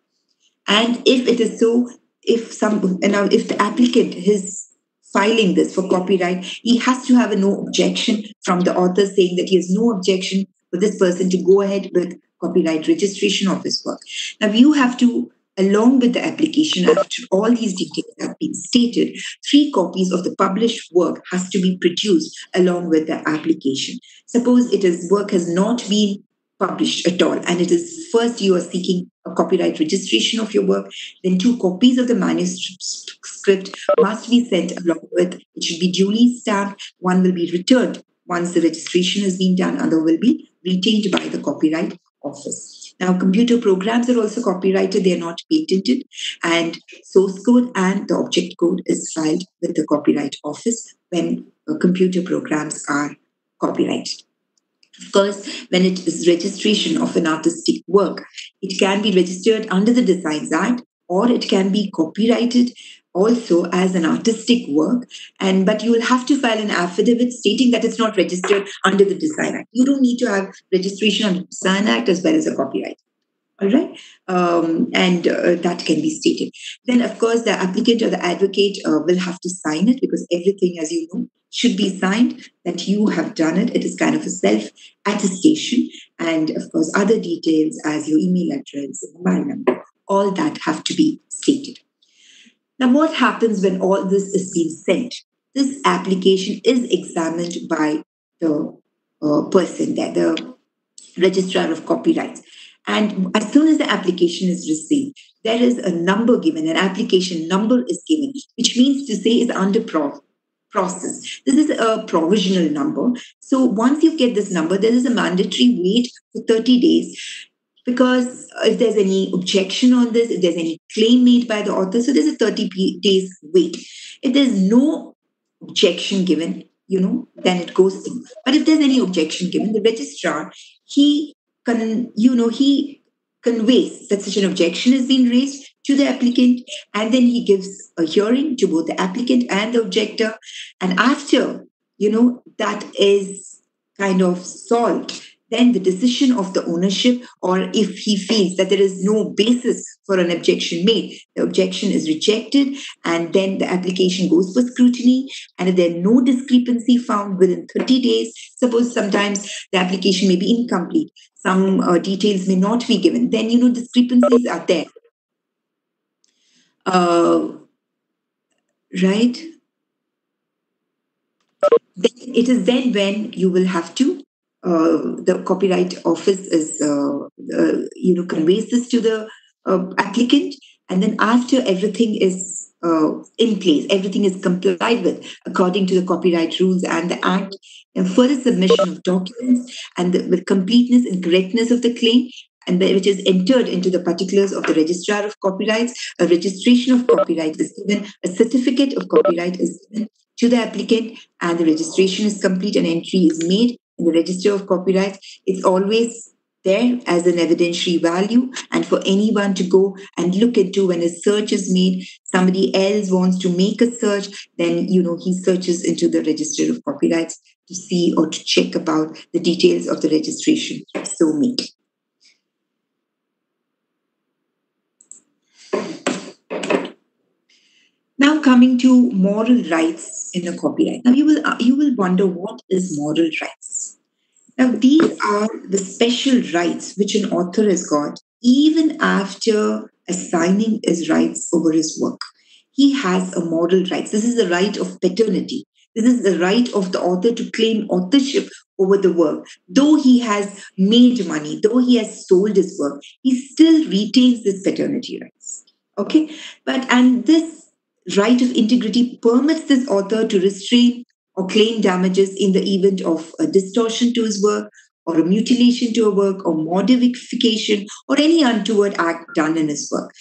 And if it is so, if some now if the applicant is filing this for copyright, he has to have a no objection from the author saying that he has no objection for this person to go ahead with copyright registration of his work. Now you have to along with the application, after all these details have been stated, three copies of the published work has to be produced along with the application. Suppose it is work has not been published at all, and it is first you are seeking a copyright registration of your work, then two copies of the manuscript must be sent along with it should be duly stamped. One will be returned once the registration has been done, other will be retained by the copyright office. Now, computer programs are also copyrighted, they are not patented, and source code and the object code is filed with the Copyright Office when uh, computer programs are copyrighted. Of course, when it is registration of an artistic work, it can be registered under the Designs Act or it can be copyrighted also as an artistic work and but you will have to file an affidavit stating that it's not registered under the design act. You don't need to have registration under the design act as well as a copyright. All right? Um, and uh, that can be stated. Then of course the applicant or the advocate uh, will have to sign it because everything as you know should be signed that you have done it. It is kind of a self attestation. And of course other details as your email address mobile number all that have to be stated now, what happens when all this is being sent? This application is examined by the uh, person there, the registrar of copyrights. And as soon as the application is received, there is a number given, an application number is given, which means to say is under pro- process. This is a provisional number. So once you get this number, there is a mandatory wait for 30 days because if there's any objection on this, if there's any claim made by the author, so there's a 30 days wait. If there's no objection given, you know, then it goes through. But if there's any objection given, the registrar, he can, you know, he conveys that such an objection has been raised to the applicant, and then he gives a hearing to both the applicant and the objector. And after you know, that is kind of solved, then the decision of the ownership, or if he feels that there is no basis for an objection made, the objection is rejected, and then the application goes for scrutiny. And if there's no discrepancy found within 30 days, suppose sometimes the application may be incomplete, some uh, details may not be given, then you know discrepancies are there. Uh, right? Then it is then when you will have to the copyright office is uh, uh, you know conveys this to the uh, applicant. And then after everything is uh, in place everything is complied with according to the copyright rules and the act and further submission of documents and the, with completeness and correctness of the claim and the, which is entered into the particulars of the registrar of copyrights a registration of copyright is given a certificate of copyright is given to the applicant and the registration is complete and entry is made in the register of copyrights it's always there as an evidentiary value and for anyone to go and look into when a search is made somebody else wants to make a search then you know he searches into the register of copyrights to see or to check about the details of the registration so made now coming to moral rights in a copyright now you will uh, you will wonder what is moral rights now, these are the special rights which an author has got even after assigning his rights over his work. He has a moral rights. This is the right of paternity. This is the right of the author to claim authorship over the work. Though he has made money, though he has sold his work, he still retains this paternity rights. Okay? But, and this right of integrity permits this author to restrain or claim damages in the event of a distortion to his work or a mutilation to a work or modification or any untoward act done in his work.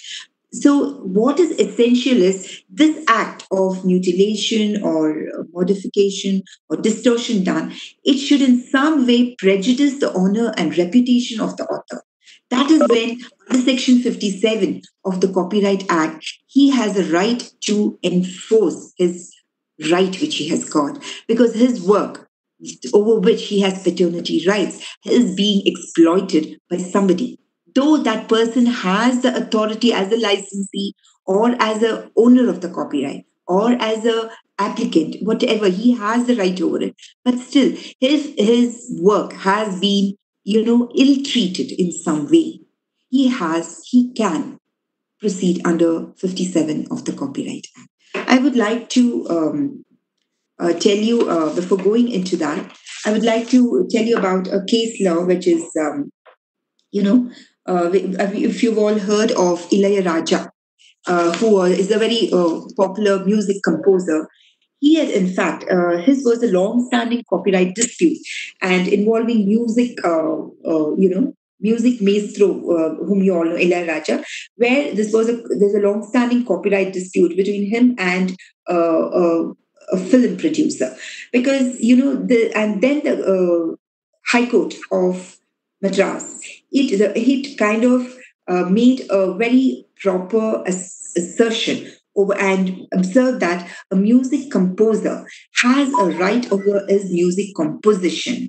So, what is essential is this act of mutilation or modification or distortion done, it should in some way prejudice the honor and reputation of the author. That is when, under Section 57 of the Copyright Act, he has a right to enforce his right which he has got. Because his work over which he has paternity rights is being exploited by somebody. Though that person has the authority as a licensee or as a owner of the copyright or as a applicant whatever he has the right over it. But still his his work has been you know ill treated in some way. He has he can proceed under 57 of the copyright act. I would like to um, uh, tell you, uh, before going into that, I would like to tell you about a case law which is, um, you know, uh, if you've all heard of Ilayaraja, uh, who is a very uh, popular music composer, he had, in fact, uh, his was a long-standing copyright dispute and involving music, you know, music maestro, uh, whom you all know, Ilayaraja, where this was a there's a long-standing copyright dispute between him and uh, uh, a film producer, because you know the and then the uh, High Court of Madras it the, it kind of uh, made a very proper ass- assertion Oh, and observe that a music composer has a right over his music composition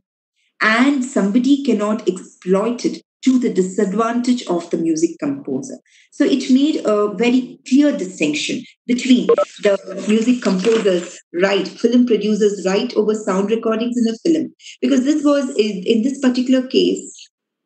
and somebody cannot exploit it to the disadvantage of the music composer. So it made a very clear distinction between the music composer's right, film producer's right over sound recordings in a film. Because this was, in this particular case,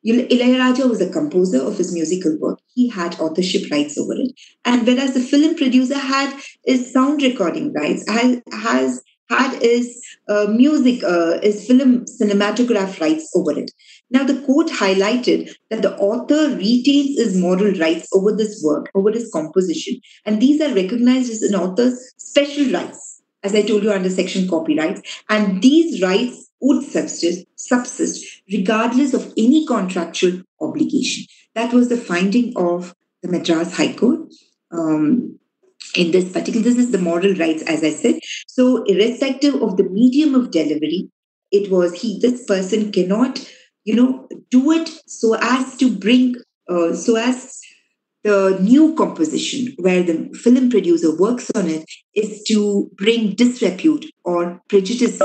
Ilayaraja was a composer of his musical work. He had authorship rights over it. And whereas the film producer had his sound recording rights, has, has had his uh, music, uh, his film cinematograph rights over it. Now, the court highlighted that the author retains his moral rights over this work, over his composition, and these are recognized as an author's special rights, as I told you under section copyrights, and these rights would subsist, subsist regardless of any contractual obligation. That was the finding of the Madras High Court. Um, in this particular, this is the moral rights, as I said. So, irrespective of the medium of delivery, it was he, this person cannot, you know, do it so as to bring, uh, so as the new composition where the film producer works on it is to bring disrepute or prejudices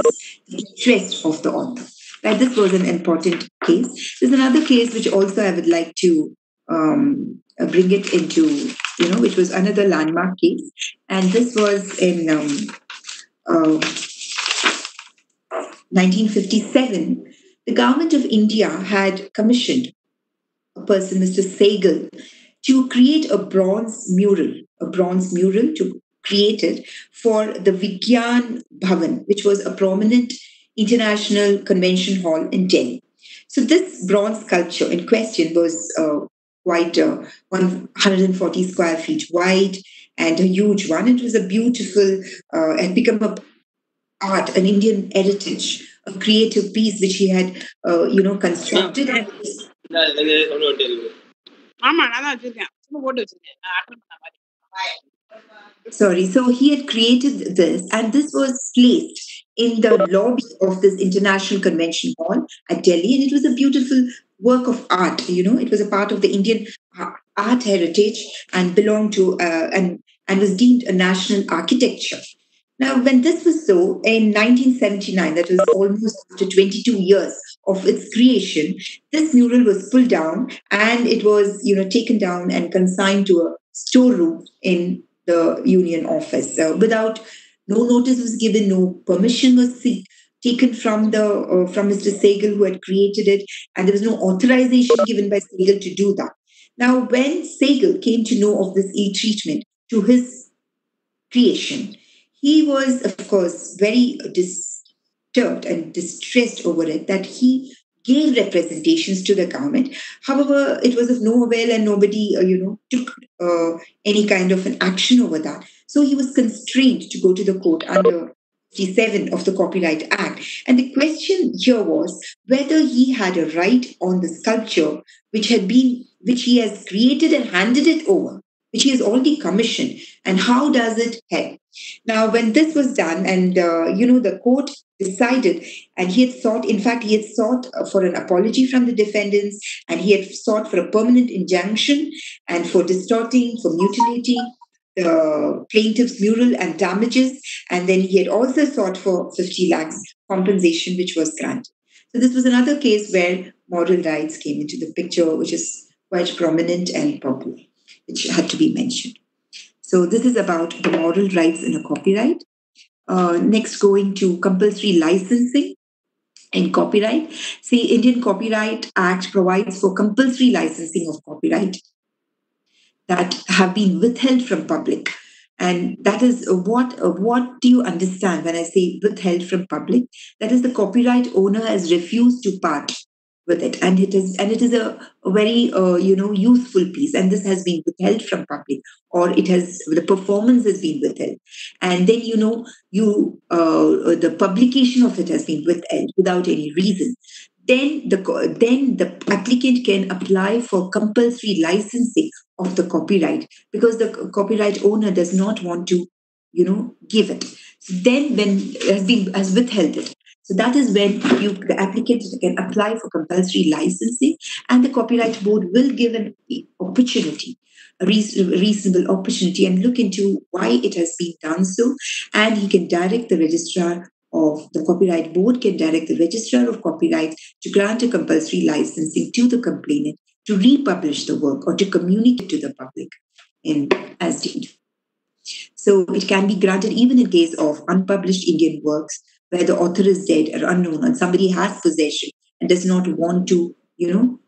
the interest of the author. Right, this was an important case. There's another case which also I would like to um, bring it into, you know, which was another landmark case, and this was in um, uh, 1957. The government of India had commissioned a person, Mr. Sehgal, to create a bronze mural, a bronze mural to create it for the Vigyan Bhavan, which was a prominent International Convention Hall in Delhi. So this bronze sculpture in question was uh, quite uh, 140 square feet wide and a huge one. It was a beautiful, uh, had become a art, an Indian heritage, a creative piece which he had, uh, you know, constructed. Sorry, so he had created this, and this was placed in the lobby of this international convention hall at Delhi, and it was a beautiful work of art. You know, it was a part of the Indian art heritage and belonged to uh, and and was deemed a national architecture. Now, when this was so, in 1979, that was almost after 22 years of its creation, this mural was pulled down and it was, you know, taken down and consigned to a storeroom in the union office uh, without no notice was given, no permission was taken from the uh, from Mr. Sehgal who had created it, and there was no authorization given by Sehgal to do that. Now, when Sehgal came to know of this ill treatment to his creation, he was, of course, very disturbed and distressed over it that he gave representations to the government. However, it was of no avail and nobody, uh, you know, took uh, any kind of an action over that. So he was constrained to go to the court under 57 of the Copyright Act. And the question here was whether he had a right on the sculpture which had been, which he has created and handed it over, which he has already commissioned, and how does it help? Now, when this was done, and uh, you know, the court decided, and he had sought, in fact, he had sought for an apology from the defendants, and he had sought for a permanent injunction and for distorting, for mutilating the plaintiff's mural and damages. And then he had also sought for 50 lakhs compensation, which was granted. So this was another case where moral rights came into the picture, which is quite prominent and popular, which had to be mentioned. So this is about the moral rights in a copyright. Uh, next, going to compulsory licensing in copyright. See, Indian Copyright Act provides for compulsory licensing of copyright that have been withheld from public. And that is what what do you understand when I say withheld from public? That is the copyright owner has refused to part with it, and it is and it is a, a very uh, you know useful piece, and this has been withheld from public, or it has the performance has been withheld, and then you know you uh, the publication of it has been withheld without any reason then the then the applicant can apply for compulsory licensing of the copyright because the copyright owner does not want to you know give it. So then when has been has withheld it. So that is when you the applicant can apply for compulsory licensing and the copyright board will give an opportunity a reasonable, opportunity and look into why it has been done so. And he can direct the registrar of the copyright board can direct the registrar of copyright to grant a compulsory licensing to the complainant to republish the work or to communicate to the public in as deemed. So it can be granted even in case of unpublished Indian works where the author is dead or unknown and somebody has possession and does not want to, you know,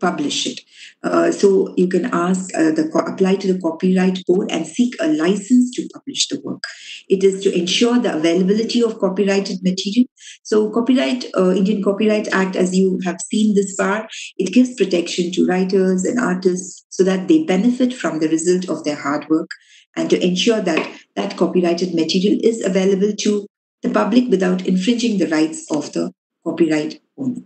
publish it. Uh, so you can ask uh, the apply to the copyright board and seek a license to publish the work. It is to ensure the availability of copyrighted material. So copyright uh, Indian Copyright Act, as you have seen this far, it gives protection to writers and artists so that they benefit from the result of their hard work and to ensure that that copyrighted material is available to the public without infringing the rights of the copyright owner.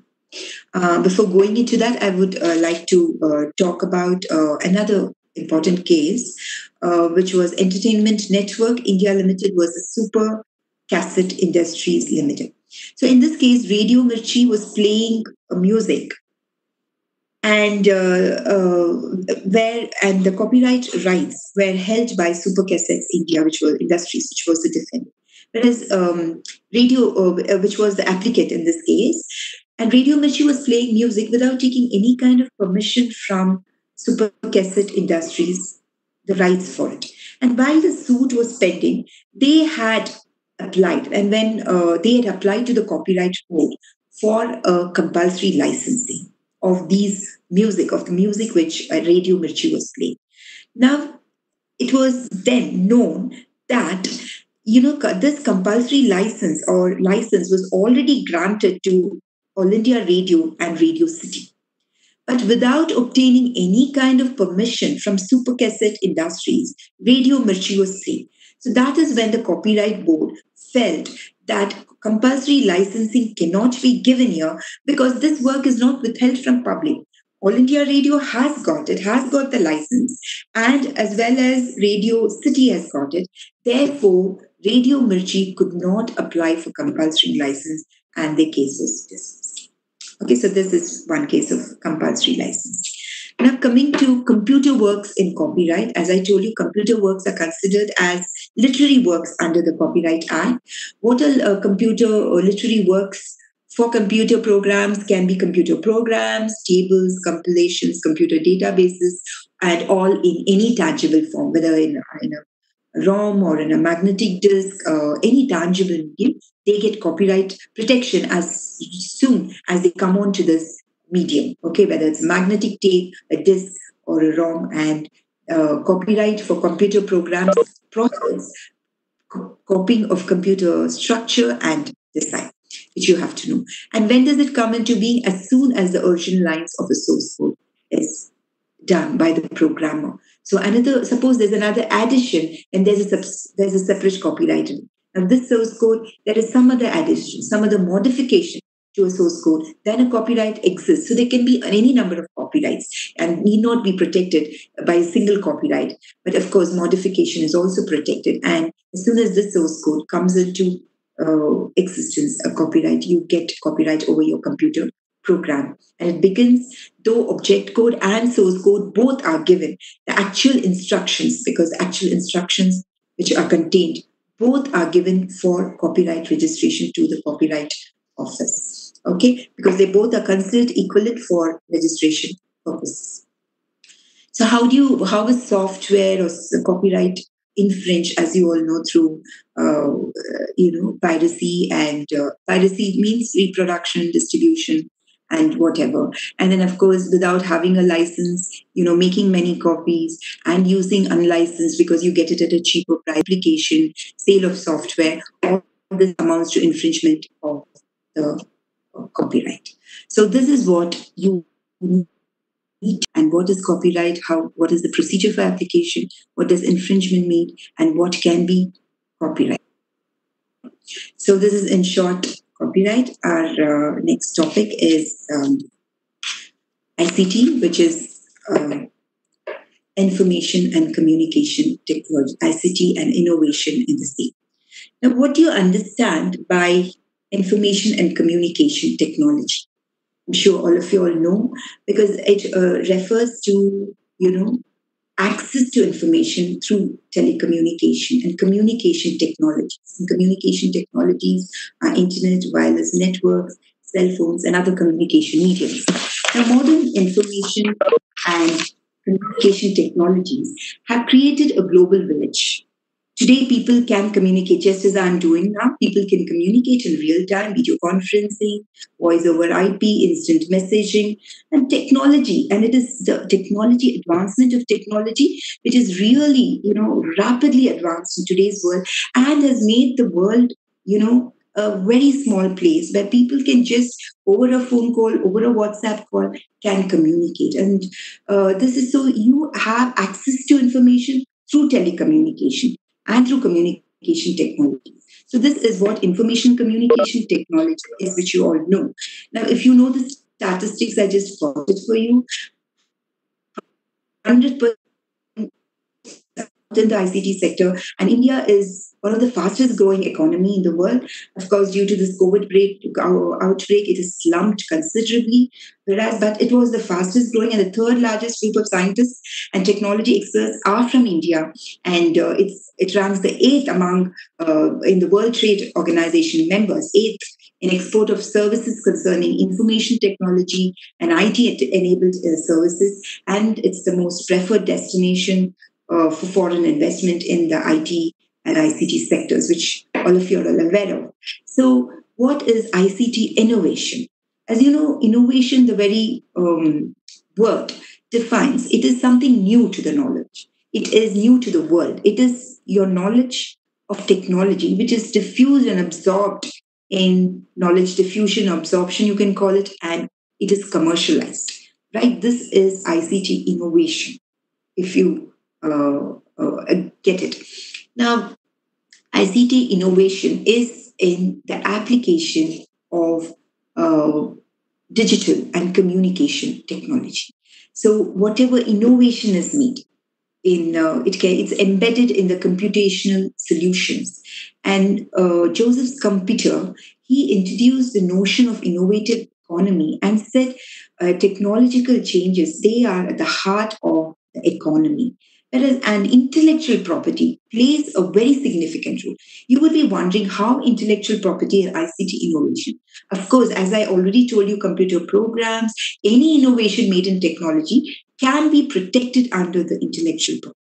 Uh, before going into that, I would uh, like to uh, talk about another important case, which was Entertainment Network India Limited versus Super Cassette Industries Limited. So in this case, Radio Mirchi was playing music and uh, uh, where and the copyright rights were held by Super Cassettes India, which was Industries, which was the defendant, whereas um, Radio, uh, which was the applicant in this case, and Radio Mirchi was playing music without taking any kind of permission from Super Cassette Industries, the rights for it. And while the suit was pending, they had applied, and when uh, they had applied to the Copyright Board for a compulsory licensing of these music, of the music which uh, Radio Mirchi was playing. Now, it was then known that you know this compulsory license or license was already granted to All India Radio and Radio City. But without obtaining any kind of permission from Super Cassette Industries, Radio Mirchi was free. So that is when the Copyright Board felt that compulsory licensing cannot be given here because this work is not withheld from public. All India Radio has got it, has got the license, and as well as Radio City has got it. Therefore, Radio Mirchi could not apply for compulsory license and their case was dismissed. Okay, so this is one case of compulsory license. Now, coming to computer works in copyright, as I told you, computer works are considered as literary works under the Copyright Act. What are uh, computer or literary works for computer programs can be computer programs, tables, compilations, computer databases, and all in any tangible form, whether in, in a ROM or in a magnetic disk, uh, any tangible medium, they get copyright protection as soon as they come onto this medium, okay, whether it's magnetic tape, a disk, or a ROM, and uh, copyright for computer programs process copying of computer structure and design, which you have to know. And when does it come into being? As soon as the original lines of the source code is done by the programmer. So another, suppose there's another addition, and there's a there's a separate copyright. Now this source code, there is some other addition, some other modification to a source code, then a copyright exists. So there can be any number of copyrights and need not be protected by a single copyright. But of course, modification is also protected. And as soon as the source code comes into uh, existence, a copyright, you get copyright over your computer program. And it begins, though object code and source code both are given, the actual instructions, because actual instructions which are contained, both are given for copyright registration to the Copyright Office okay? Because they both are considered equivalent for registration purposes. So how do you how is software or copyright infringe as you all know through uh, you know piracy and uh, piracy means reproduction distribution and whatever and then of course without having a license you know making many copies and using unlicensed because you get it at a cheaper price application sale of software all this amounts to infringement of the copyright. So this is what you need and what is copyright, how what is the procedure for application, what does infringement mean, and what can be copyright. So this is in short copyright. Our uh, next topic is um, ICT, which is uh, information and communication technology, ICT and innovation in the state. Now, what do you understand by information and communication technology. I'm sure all of you all know because it uh, refers to, you know, access to information through telecommunication and communication technologies. And communication technologies are internet, wireless networks, cell phones, and other communication mediums. Now, modern information and communication technologies have created a global village Today, people can communicate just as I'm doing now. People can communicate in real time, video conferencing, voice over IP, instant messaging, and technology. And it is the technology, advancement of technology, which is really, you know, rapidly advanced in today's world and has made the world, you know, a very small place where people can just over a phone call over a whatsapp call can communicate and uh, this is so you have access to information through telecommunication and through communication technology. So this is what information communication technology is, which you all know. Now, if you know the statistics I just plotted for you, 100% in the ICT sector, and India is one of the fastest growing economy in the world. Of course, due to this COVID break, outbreak, it has slumped considerably. Whereas, but it was the fastest growing and the third largest group of scientists and technology experts are from India, and uh, it's it ranks the eighth among uh, in the World Trade Organization members, eighth in export of services concerning information technology and IT enabled uh, services, and it's the most preferred destination uh, for foreign investment in the IT and ICT sectors, which all of you are aware of. So, what is ICT innovation? As you know, innovation, the very um, word defines it is something new to the knowledge. It is new to the world. It is your knowledge of technology, which is diffused and absorbed in knowledge diffusion, absorption, you can call it, and it is commercialized. Right? This is ICT innovation, if you get it. Now, ICT innovation is in the application of uh, digital and communication technology. So, whatever innovation is made, in uh, it can, it's embedded in the computational solutions. And uh, Joseph Schumpeter he introduced the notion of innovative economy and said uh, technological changes they are at the heart of the economy whereas an intellectual property plays a very significant role. You would be wondering how intellectual property and ICT innovation. Of course, as I already told you, computer programs, any innovation made in technology can be protected under the intellectual property.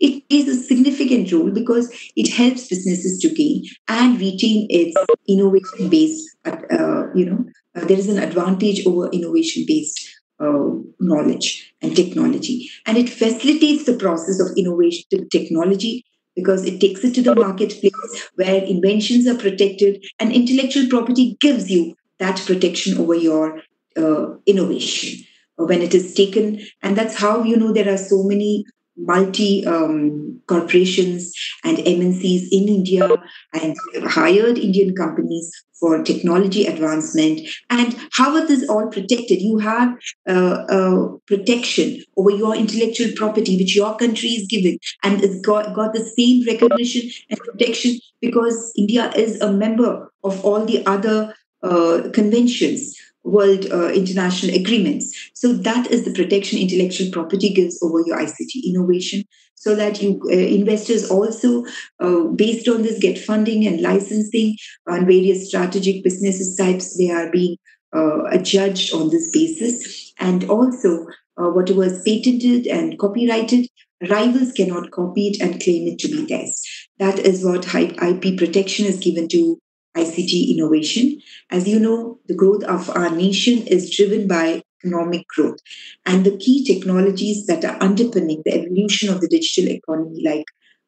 It plays a significant role because it helps businesses to gain and retain its innovation-based, uh, you know, uh, there is an advantage over innovation-based uh, knowledge and technology. And it facilitates the process of innovation technology because it takes it to the marketplace where inventions are protected and intellectual property gives you that protection over your uh, innovation when it is taken and that's how you know there are so many multi um, corporations and MNCs in India and hired Indian companies for technology advancement. And how are this all protected? You have uh, uh, protection over your intellectual property, which your country is giving, and it's got, got the same recognition and protection because India is a member of all the other uh, conventions world uh, international agreements. So that is the protection intellectual property gives over your ICT innovation so that you uh, investors also uh, based on this get funding and licensing on various strategic businesses types. They are being uh, judged on this basis. And also uh, whatever is patented and copyrighted rivals cannot copy it and claim it to be theirs. That is what ip protection is given to ICT innovation. As you know, the growth of our nation is driven by economic growth. And the key technologies that are underpinning the evolution of the digital economy, like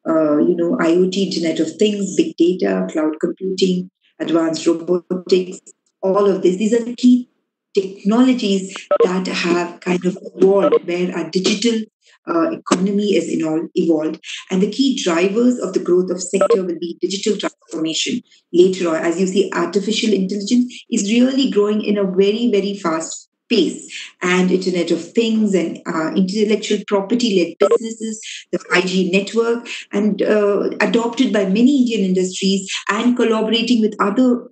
uh, you know, IoT, Internet of Things, big data, cloud computing, advanced robotics, all of this. These are the key technologies that have kind of evolved, where our digital uh, economy is evolved. And the key drivers of the growth of sector will be digital transformation later on. As you see, artificial intelligence is really growing in a very, very fast pace. And Internet of Things and uh, intellectual property led businesses, the 5G network, and uh, adopted by many Indian industries and collaborating with other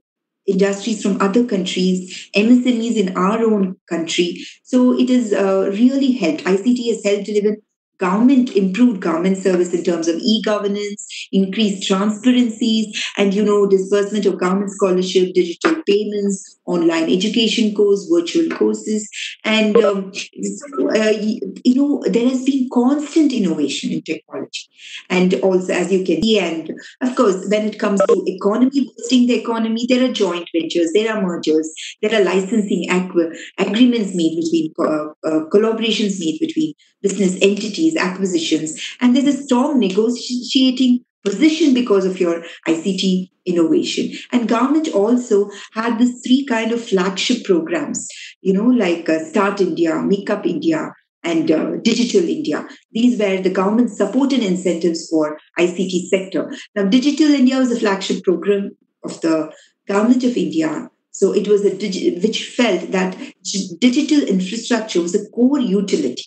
industries from other countries, MSMEs in our own country. So it has uh, really helped. ICT has helped deliver government improved government service in terms of e-governance, increased transparencies, and you know disbursement of government scholarship, digital payments, online education course, virtual courses, and um, uh, you know there has been constant innovation in technology, and also as you can see, and of course when it comes to economy boosting the economy, there are joint ventures, there are mergers, there are licensing agreements made between uh, uh, collaborations made between business entities, acquisitions, and there's a strong negotiating position because of your ICT innovation. And government also had these three kind of flagship programs, you know, like uh, Start India, Make Up India, and uh, Digital India. These were the government support and incentives for ICT sector. Now, Digital India was a flagship program of the government of India. So it was a digi- which felt that digital infrastructure was a core utility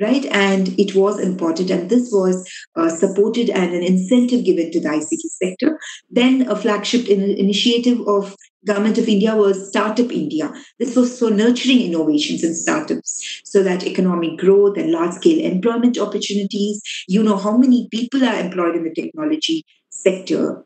right? And it was important, and this was uh, supported and an incentive given to the ICT sector. Then a flagship in- initiative of Government of India was Startup India. This was for nurturing innovations and startups so that economic growth and large scale employment opportunities. You know how many people are employed in the technology sector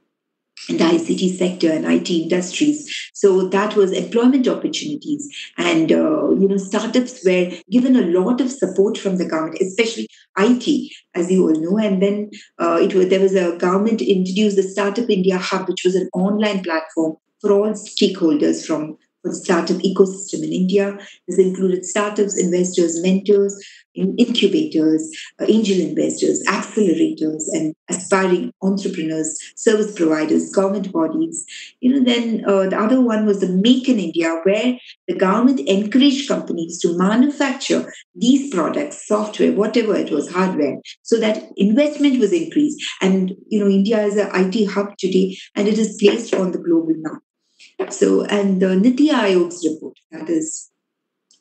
the ICT sector and IT industries. So that was employment opportunities, and uh, you know startups were given a lot of support from the government, especially IT, as you all know. And then uh, it was there was a government introduced the Startup India Hub, which was an online platform for all stakeholders from the startup ecosystem in India. This included startups, investors, mentors, incubators, uh, angel investors, accelerators, and aspiring entrepreneurs, service providers, government bodies. You know, then uh, the other one was the Make in India, where the government encouraged companies to manufacture these products, software, whatever it was, hardware, so that investment was increased. And you know, India is an IT hub today, and it is placed on the global map. So, and the Niti Aayog's report, that is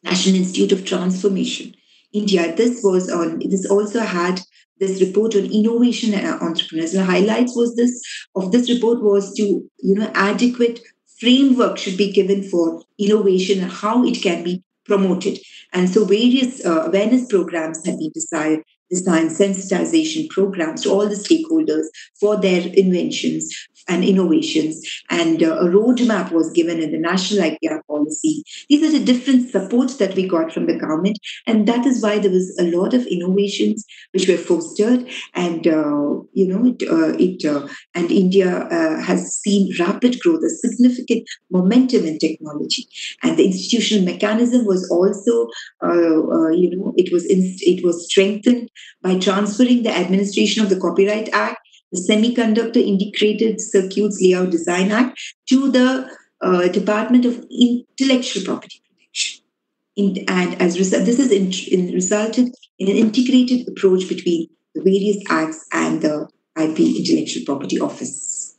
National Institute of Transformation, India. This was on. This also had this report on innovation and entrepreneurs. The highlights was this of this report was to you know adequate framework should be given for innovation and how it can be promoted. And so various uh, awareness programs have been designed, designed sensitization programs to all the stakeholders for their inventions and innovations. And uh, a roadmap was given in the national IPR policy. These are the different supports that we got from the government. And that is why there was a lot of innovations which were fostered. And, uh, you know, it, uh, it uh, and India uh, has seen rapid growth, a significant momentum in technology. And the institutional mechanism was also, uh, you know, it was, it was strengthened by transferring the administration of the Copyright Act the Semiconductor Integrated Circuits Layout Design Act to the uh, Department of Intellectual Property Protection. In, and as result, this has in, in resulted in an integrated approach between the various acts and the IP Intellectual Property Office.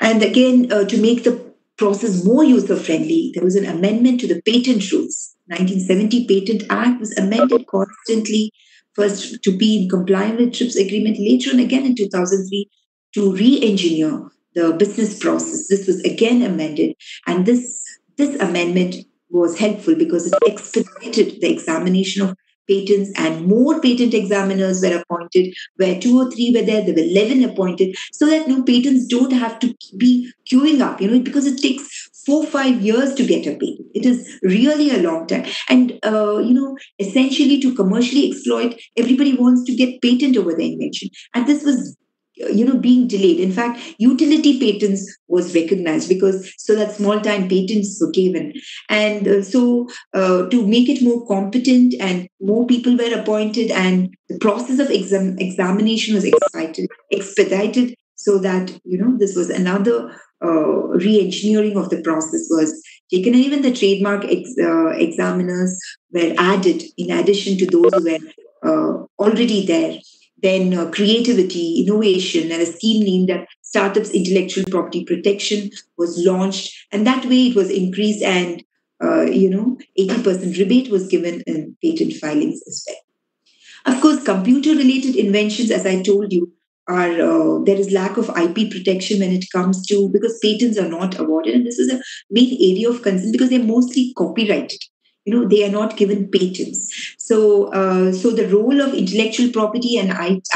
And again, uh, to make the process more user friendly, there was an amendment to the patent rules. 1970 Patent Act was amended constantly first to be in compliance with TRIPS agreement, later on again in 2003 to re-engineer the business process. This was again amended, and this this amendment was helpful because it expedited the examination of patents and more patent examiners were appointed where two or three were there there were 11 appointed so that no patents don't have to be queuing up you know because it takes four five years to get a patent it is really a long time. And uh, you know essentially to commercially exploit everybody wants to get patent over the invention. And this was you know being delayed. In fact utility patents was recognized because so that small time patents were given. And uh, so uh, to make it more competent and more people were appointed and the process of exam- examination was expedited, expedited so that you know this was another uh, re-engineering of the process was taken. And even the trademark ex- uh, examiners were added in addition to those who were uh, already there. Then uh, creativity, innovation, and a scheme named that Startups Intellectual Property Protection was launched, and that way it was increased, and uh, you know, 80% rebate was given in patent filings as well. Of course, computer-related inventions, as I told you, are uh, there is lack of IP protection when it comes to because patents are not awarded, and this is a main area of concern because they're mostly copyrighted. You know they are not given patents. So uh, so the role of intellectual property and ict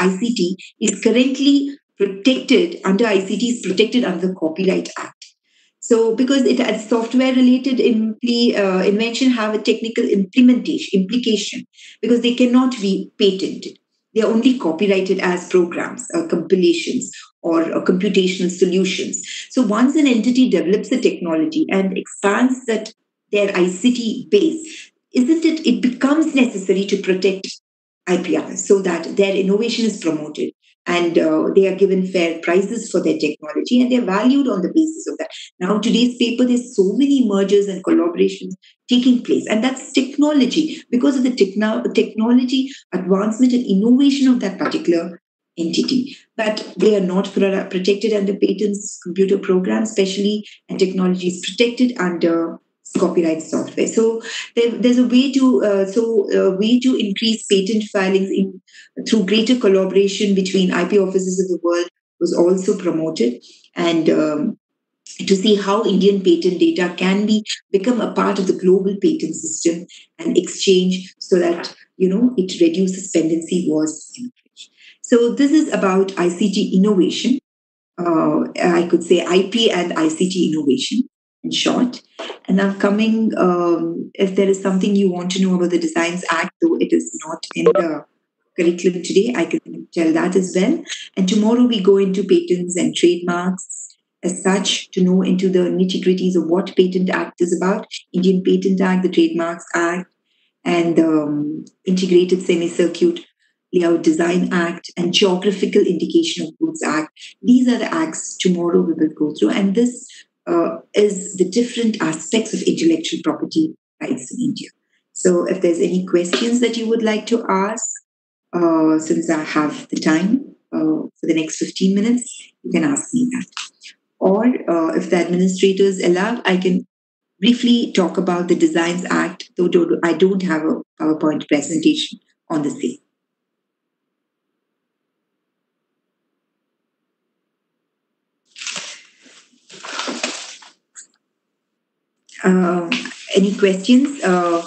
is currently protected under ict is protected under the copyright act. So because it has software related impl- uh, invention have a technical implementation implication because they cannot be patented they are only copyrighted as programs or uh, compilations or uh, computational solutions so once an entity develops a technology and expands that their ICT base, isn't it? It becomes necessary to protect IPR so that their innovation is promoted and uh, they are given fair prices for their technology and they're valued on the basis of that. Now, today's paper, there's so many mergers and collaborations taking place, and that's technology because of the techno- technology advancement and innovation of that particular entity. But they are not protected under patents, computer programs, especially, and technology is protected under copyright software. So there, there's a way to uh, so a way to increase patent filings in through greater collaboration between IP offices of the world was also promoted, and um, to see how Indian patent data can be become a part of the global patent system and exchange, so that you know it reduces pendency was. So this is about ICT innovation. Uh, I could say IP and ICT innovation in short. And now coming, um, if there is something you want to know about the Designs Act, though it is not in the curriculum today, I can tell that as well. And tomorrow we go into patents and trademarks as such to know into the nitty gritties of what Patent Act is about, Indian Patent Act, the Trademarks Act, and the um, Integrated Semi-Circuit Layout Design Act and Geographical Indication of Goods Act. These are the acts tomorrow we will go through. And this uh, is the different aspects of intellectual property rights in India. So, if there's any questions that you would like to ask, uh, since I have the time uh, for the next 15 minutes, you can ask me that. Or uh, if the administrators allow, I can briefly talk about the Designs Act, though I don't have a PowerPoint presentation on the same. Uh, any questions? Uh,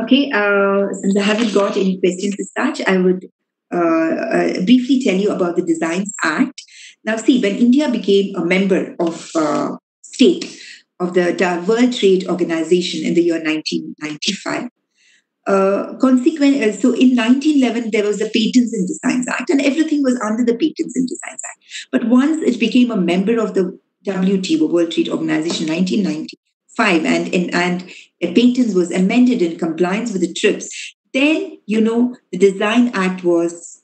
okay, uh, since I haven't got any questions as such, I would uh, uh, briefly tell you about the Designs Act. Now, see, when India became a member of uh, state of the World Trade Organization in the year 1995, uh, consequent, uh, so in 1911 there was the Patents and Designs Act, and everything was under the Patents and Designs Act. But once it became a member of the WTO, World Trade Organization, 1990, five and, and, and patents was amended in compliance with the TRIPS, then, you know, the Design Act was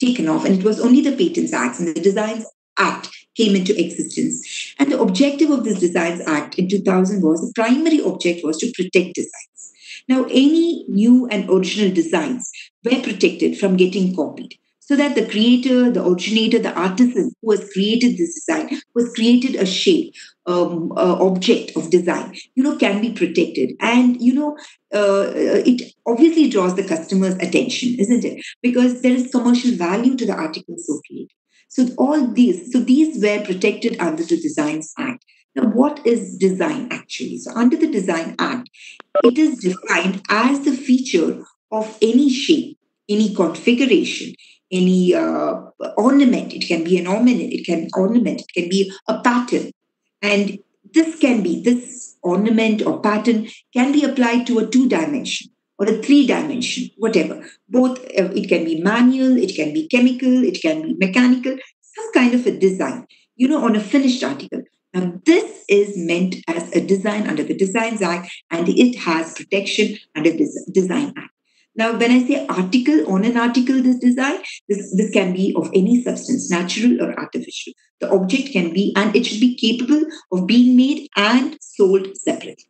taken off and it was only the Patents Act and the Designs Act came into existence. And the objective of this Designs Act in 2000 was, the primary object was to protect designs. Now, any new and original designs were protected from getting copied so that the creator, the originator, the artisan who has created this design, was created a shape, um, uh, object of design, you know, can be protected. And, you know, uh, it obviously draws the customer's attention, isn't it? Because there is commercial value to the articles so created. So all these, so these were protected under the Designs Act. Now, what is design actually? So under the Design Act, it is defined as the feature of any shape, any configuration, any uh, ornament. It can be an ornament, it can ornament, it can be a pattern. And this can be, this ornament or pattern can be applied to a two dimension or a three dimension, whatever. Both, uh, it can be manual, it can be chemical, it can be mechanical, some kind of a design, you know, on a finished article. Now, this is meant as a design under the Designs Act and it has protection under the Design Act. Now, when I say article, on an article, this design, this, this can be of any substance, natural or artificial. The object can be, and it should be capable of being made and sold separately.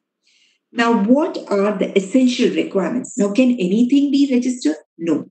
Now, what are the essential requirements? Now, can anything be registered? No.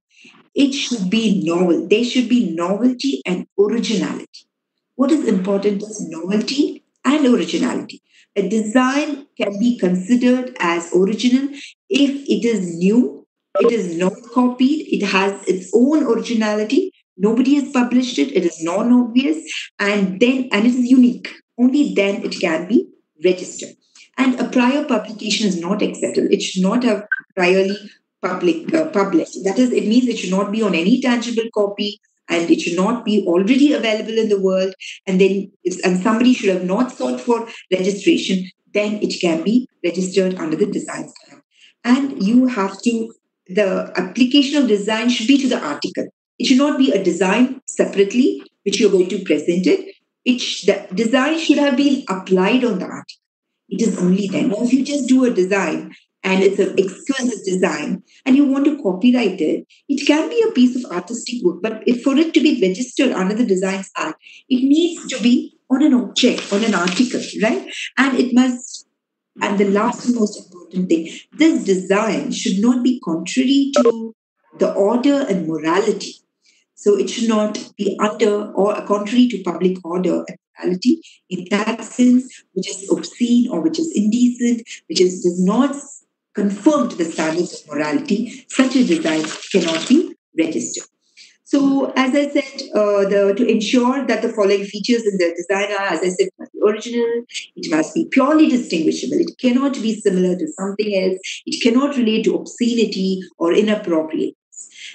It should be novel. There should be novelty and originality. What is important is novelty and originality. A design can be considered as original if it is new it is not copied. It has its own originality. Nobody has published it. It is non-obvious, and then and it is unique. Only then it can be registered. And a prior publication is not acceptable. It should not have priorly public uh, published. That is, it means it should not be on any tangible copy, and it should not be already available in the world. And then, if, and somebody should have not sought for registration, then it can be registered under the Designs Act. And you have to the application of design should be to the article. It should not be a design separately, which you're going to present it. it sh- the design should have been applied on the article. It is only then. Now, if you just do a design and it's an exquisite design and you want to copyright it, it can be a piece of artistic work. But if, for it to be registered under the Designs Act, it needs to be on an object, on an article, right? And it must and the last and most important thing this design should not be contrary to the order and morality. So it should not be under or contrary to public order and morality in that sense, which is obscene or which is indecent, which is does not conform to the standards of morality. Such a design cannot be registered. So, as I said, uh, the, to ensure that the following features in the design are, as I said, must be original, it must be purely distinguishable, it cannot be similar to something else, it cannot relate to obscenity or inappropriateness.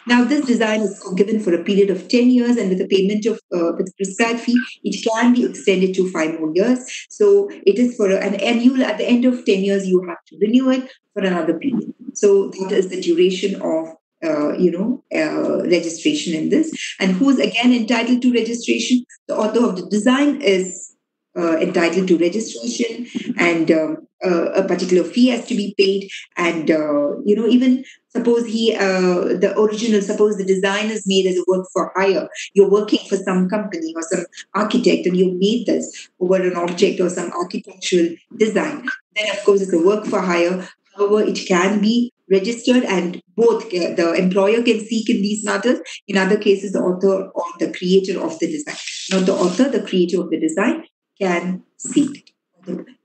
Now, this design is given for a period of 10 years, and with a payment of uh, with prescribed fee, it can be extended to five more years. So, it is for an annual, at the end of 10 years, you have to renew it for another period. So, that is the duration of uh, you know, uh, registration in this. And who's again entitled to registration? The author of the design is uh, entitled to registration, and um, uh, a particular fee has to be paid. And uh, you know, even suppose he, uh, the original, suppose the design is made as a work for hire. You're working for some company or some architect, and you made this over an object or some architectural design. Then, of course, it's a work for hire. However, it can be registered and both uh, the employer can seek in these matters. In other cases the author or the creator of the design not the author the creator of the design can seek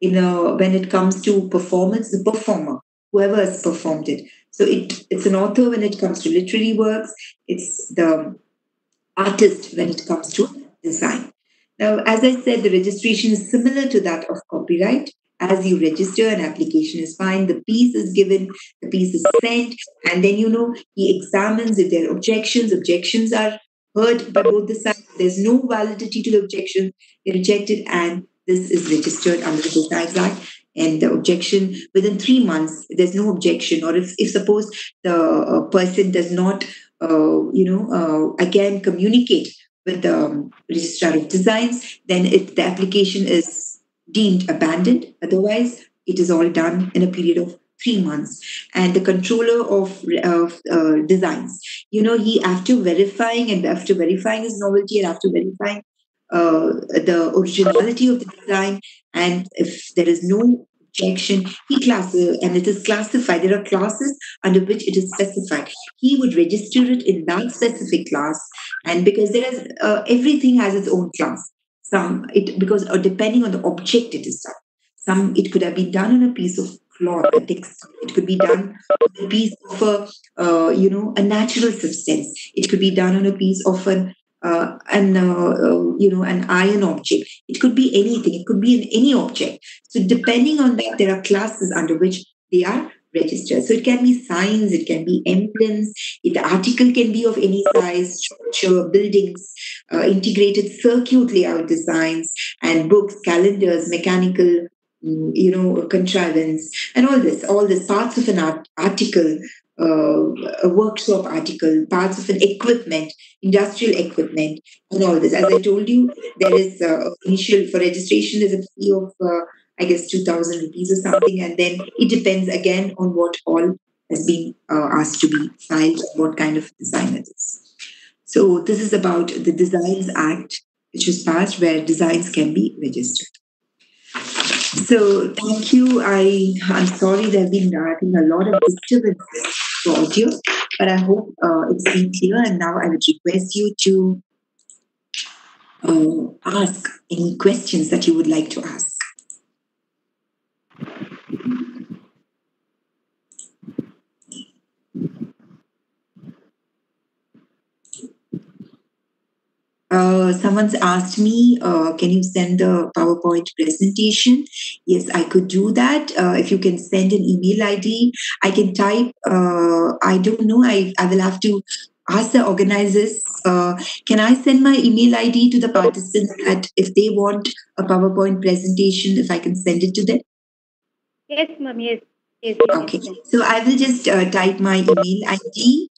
in a, when it comes to performance the performer whoever has performed it. So it it's an author when it comes to literary works. It's the artist when it comes to design. Now as i said the registration is similar to that of copyright as you register an application is fine. The piece is given the piece is sent and then you know he examines if there are objections. Objections are heard by both the sides. There's no validity to the objection. They rejected and this is registered under the designs act and the objection within three months there's no objection. Or if, if suppose the uh, person does not uh, you know uh, again communicate with the um, registrar of designs then if the application is deemed abandoned. Otherwise, it is all done in a period of three months. And the controller of, of uh, designs, you know, he after verifying and after verifying his novelty and after verifying uh, the originality of the design, and if there is no objection, he classes and it is classified. There are classes under which it is specified. He would register it in that specific class, and because there is uh, everything has its own class some it because uh, depending on the object it is done some it could have been done on a piece of cloth a textile it could be done on a piece of a uh, you know a natural substance. It could be done on a piece of an uh, an uh, uh, you know an iron object. It could be anything. It could be in any object. So depending on that there are classes under which they are registered. So it can be signs, it can be emblems, the article can be of any size, structure, buildings, uh, integrated circuit layout designs, and books, calendars, mechanical, mm, you know, contrivance, and all this, all this parts of an art- article. Uh, a workshop article, parts of an equipment, industrial equipment, and all this. As I told you, there is uh, initial for registration. There's a fee of uh, I guess, 2000 rupees or something. And then it depends again on what all has been uh, asked to be filed, what kind of design it is. So this is about the Designs Act, which was passed where designs can be registered. So thank you. I I'm sorry there have been I think a lot of disturbances to audio, but I hope uh, it's been clear. And now I would request you to uh, ask any questions that you would like to ask. Uh, someone's asked me, uh, can you send the PowerPoint presentation? Yes, I could do that. Uh, if you can send an email ID, I can type. Uh, I don't know. I, I will have to ask the organizers. Uh, can I send my email ID to the participants that if they want a PowerPoint presentation, if I can send it to them? Yes, ma'am. Yes. Yes. Okay. So I will just uh, type my email ID.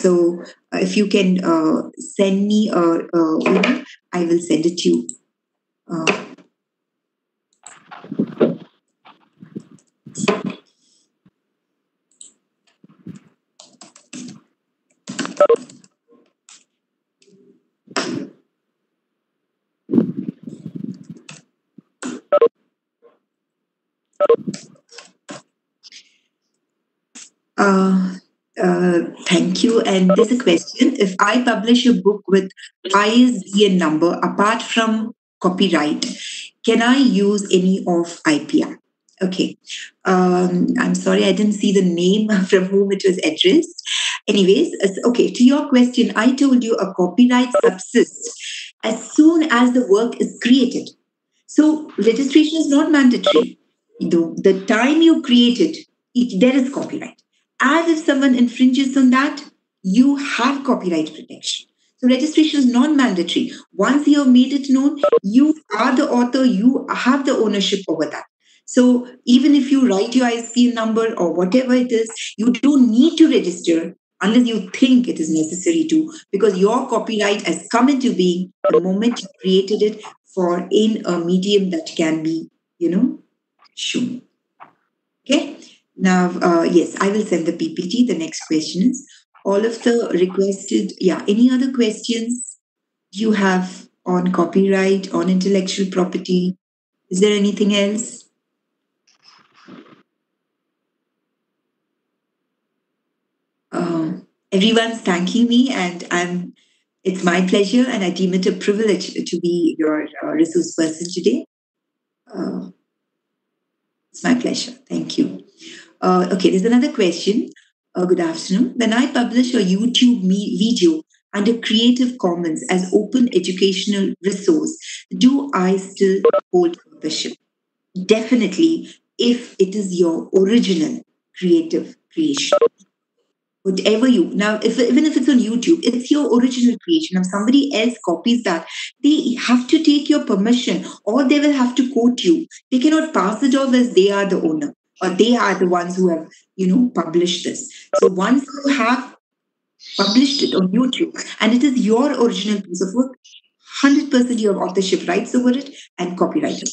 So if you can uh, send me a email, I will send it to you. Uh, uh, Thank you. And there's a question. If I publish a book with ISBN number apart from copyright, can I use any of IPR? Okay. Um, I'm sorry, I didn't see the name from whom it was addressed. Anyways, okay, to your question, I told you a copyright subsists as soon as the work is created. So registration is not mandatory. The, the time you create it, it, there is copyright. As if someone infringes on that, you have copyright protection. So registration is non-mandatory. Once you have made it known, you are the author, you have the ownership over that. So even if you write your ISBN number or whatever it is, you don't need to register unless you think it is necessary to, because your copyright has come into being the moment you created it for in a medium that can be, you know, shown. Okay. Now, uh, yes, I will send the PPT. The next question is all of the requested. Yeah. Any other questions you have on copyright, on intellectual property? Is there anything else? Um, everyone's thanking me, and I'm. It's my pleasure, and I deem it a privilege to be your uh, resource person today. Uh, it's my pleasure. Thank you. Uh, okay, there's another question. Uh, good afternoon. When I publish a YouTube video under Creative Commons as open educational resource, do I still hold authorship? Definitely, if it is your original creative creation whatever you now if even if it's on youtube it's your original creation if somebody else copies that they have to take your permission or they will have to quote you they cannot pass it off as they are the owner or they are the ones who have you know published this. So once you have published it on youtube and it is your original piece of work. 100% you have authorship rights over it and copyright it.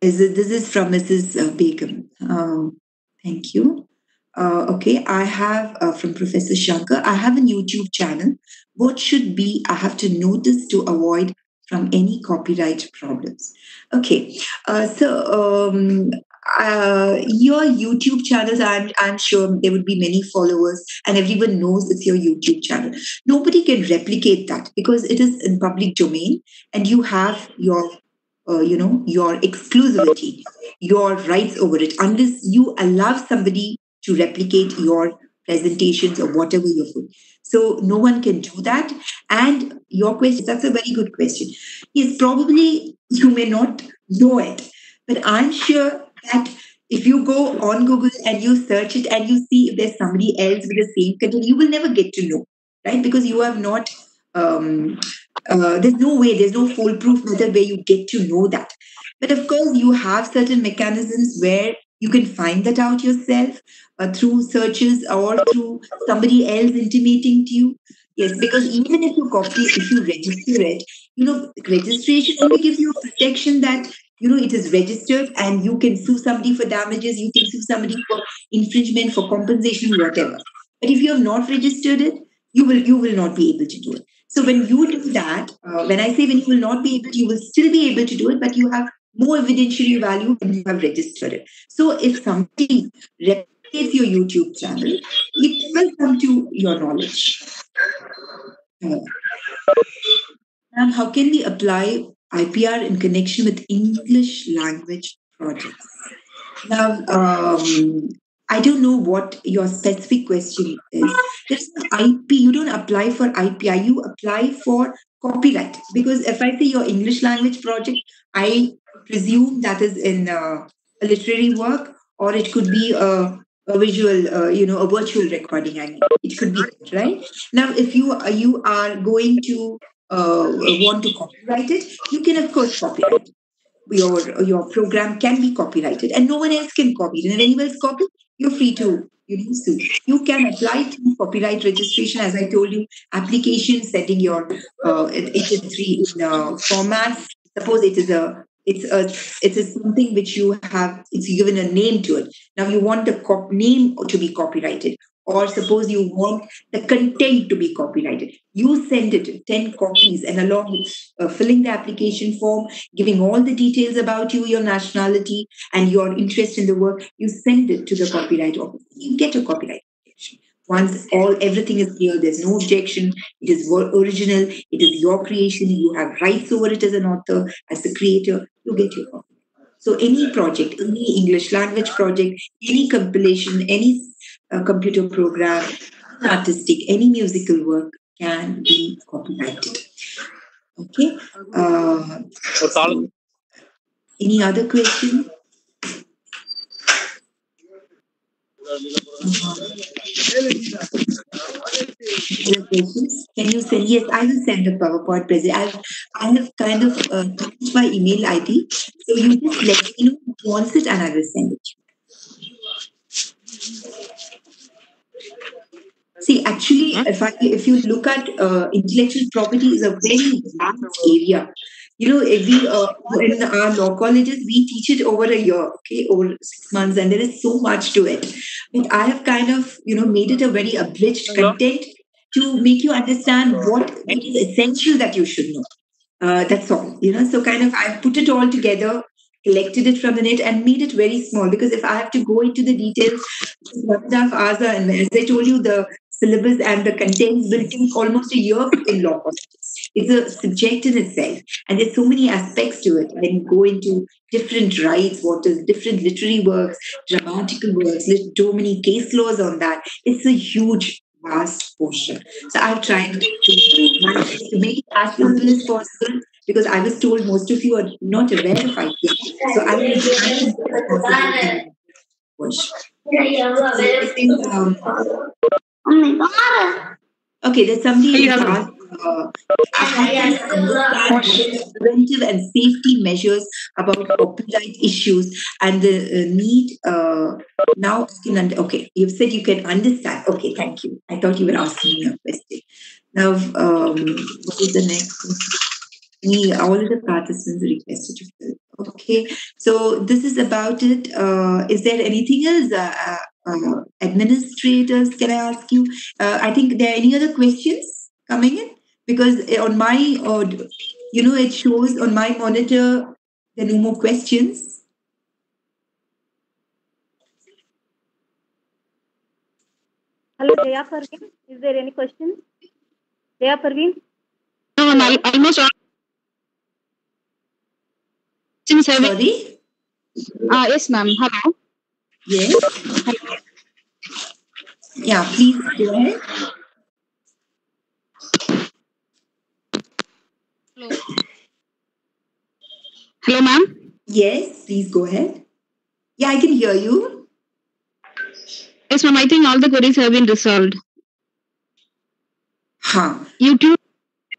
Is it, this is from mrs uh, Begum. Um, thank you. Uh, okay, I have uh, from Professor Shankar, I have a YouTube channel. What should be I have to notice to avoid from any copyright problems? Okay, uh, so um, uh, your YouTube channels, I'm, I'm sure there would be many followers and everyone knows it's your YouTube channel. Nobody can replicate that because it is in public domain and you have your uh, you know your exclusivity your rights over it unless you allow somebody to replicate your presentations or whatever you're. So no one can do that. And your question, that's a very good question. Is probably you may not know it, but I'm sure that if you go on Google and you search it and you see if there's somebody else with the same content, you will never get to know, right? Because you have not um, uh, there's no way, there's no foolproof method where you get to know that. But of course, you have certain mechanisms where you can find that out yourself uh, through searches or through somebody else intimating to you. Yes, because even if you copy, if you register it, you know, registration only gives you a protection that you know it is registered and you can sue somebody for damages, you can sue somebody for infringement, for compensation, whatever. But if you have not registered it, you will you will not be able to do it. So when you do that, uh, when I say when you will not be able, to, you will still be able to do it, but you have more evidentiary value when you have registered it. So if somebody replicates your YouTube channel, it will come to your knowledge. And how can we apply IPR in connection with English language projects? Now, um, I don't know what your specific question is. There's IP, you don't apply for IPR, you apply for copyright. Because if I say your English language project, I presume that is in uh, a literary work or it could be a, a visual, uh, you know, a virtual recording. I mean, it could be right now. If you uh, you are going to uh, want to copyright it, you can of course copyright. Your your program can be copyrighted, and no one else can copy it. And if anyone else copy, you're free to you know sue. You can apply to copyright registration, as I told you, application setting your uh, HN3 in uh, format. Suppose it is a it's a it's a something which you have it's given a name to it. Now you want the cop- name to be copyrighted or suppose you want the content to be copyrighted. You send it 10 copies and along with uh, filling the application form giving all the details about you your nationality and your interest in the work you send it to the copyright office. You get a copyright once all everything is clear, there's no objection. It is original. It is your creation. You have rights over it as an author, as the creator. You get your copy. So any project, any English language project, any compilation, any uh, computer program, artistic, any musical work can be copyrighted. Okay. Uh, so, any other question? Can you send? Yes, I will send the PowerPoint presentation. I have kind of uh, changed my email ID. So you just let me know who wants it and I will send it. See, actually, if I, if you look at uh, intellectual property is a very vast area. You know, every uh, in our law colleges we teach it over a year, okay, over six months, and there is so much to it. But I have kind of you know made it a very abridged content to make you understand what it is essential that you should know. Uh, that's all, you know. So kind of I put it all together, collected it from the net, and made it very small because if I have to go into the details, one and a half hours, and as I told you, the syllabus and the contents will take almost a year in law colleges. It's a subject in itself, and there's so many aspects to it. When you go into different rights, what is different literary works, dramatical works, lit- so many case laws on that. It's a huge, vast portion. So I've tried to, to make it as simple as possible because I was told most of you are not aware of IPM. So I will try to make it possible in push. So think, um, Okay, there's somebody who's asked, preventive and safety measures about copyright issues and the uh, need. Uh, now, okay, you've said you can understand. Okay, thank you. I thought you were asking me a question. Now, um, what is the next? Me, all the participants requested to fill. Okay, so this is about it. Uh, is there anything else? Uh, uh, uh, administrators, can I ask you? Uh, I think there are any other questions coming in because uh, on my, uh, you know, it shows on my monitor there are no more questions. Hello, Jaya Parveen. Is there any questions? Jaya Parveen? No, ma'am, al- almost all questions have Sorry. Ah, yes, ma'am. Hello. Yes. Yeah, please go ahead. Hello, ma'am. Yes, please go ahead. Yeah, I can hear you. Yes, ma'am. I think all the queries have been resolved. Huh. YouTube,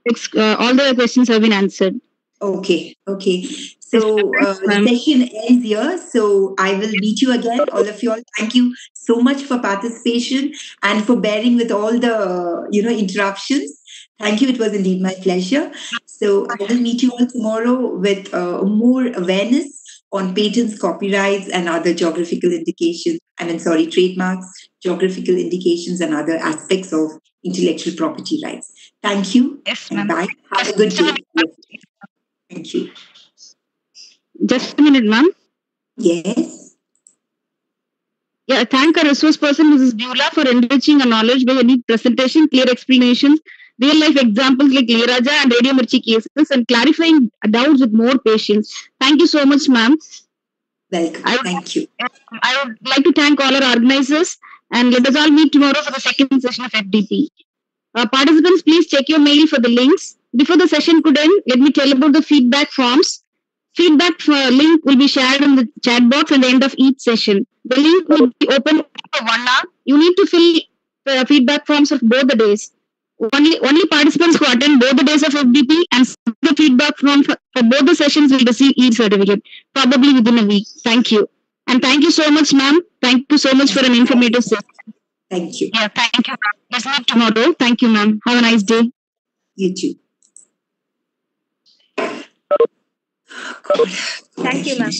ex- uh, all the questions have been answered. Okay, okay. So uh, the session ends here. So I will meet you again, all of you all. Thank you so much for participation and for bearing with all the you know interruptions. Thank you. It was indeed my pleasure. So I will meet you all tomorrow with uh, more awareness on patents, copyrights, and other geographical indications. I mean, sorry, trademarks, geographical indications, and other aspects of intellectual property rights. Thank you. Yes, And bye. Have a good day. Thank you. Just a minute, ma'am. Yes. Yeah, thank our resource person, Mrs. Beulah, for enriching our knowledge by any presentation, clear explanations, real life examples like Ilaiyaraaja and Radio Mirchi cases, and clarifying doubts with more patience. Thank you so much, ma'am. Welcome. I- Thank you. I would like to thank all our organizers and let us all meet tomorrow for the second session of FDP. Uh, participants, please check your mail for the links. Before the session could end, let me tell about the feedback forms. Feedback uh, link will be shared in the chat box at the end of each session. The link will be open for one hour. You need to fill the feedback forms of both the days only only participants who attend both the days of FDP and the feedback from for both the sessions will receive e-certificate probably within a week. Thank you, and thank you so much, ma'am. Thank you so much for an informative session. Thank you. Yeah, thank you. Let's meet tomorrow. Thank you, ma'am. Have a nice day. You too. Thank you, ma'am.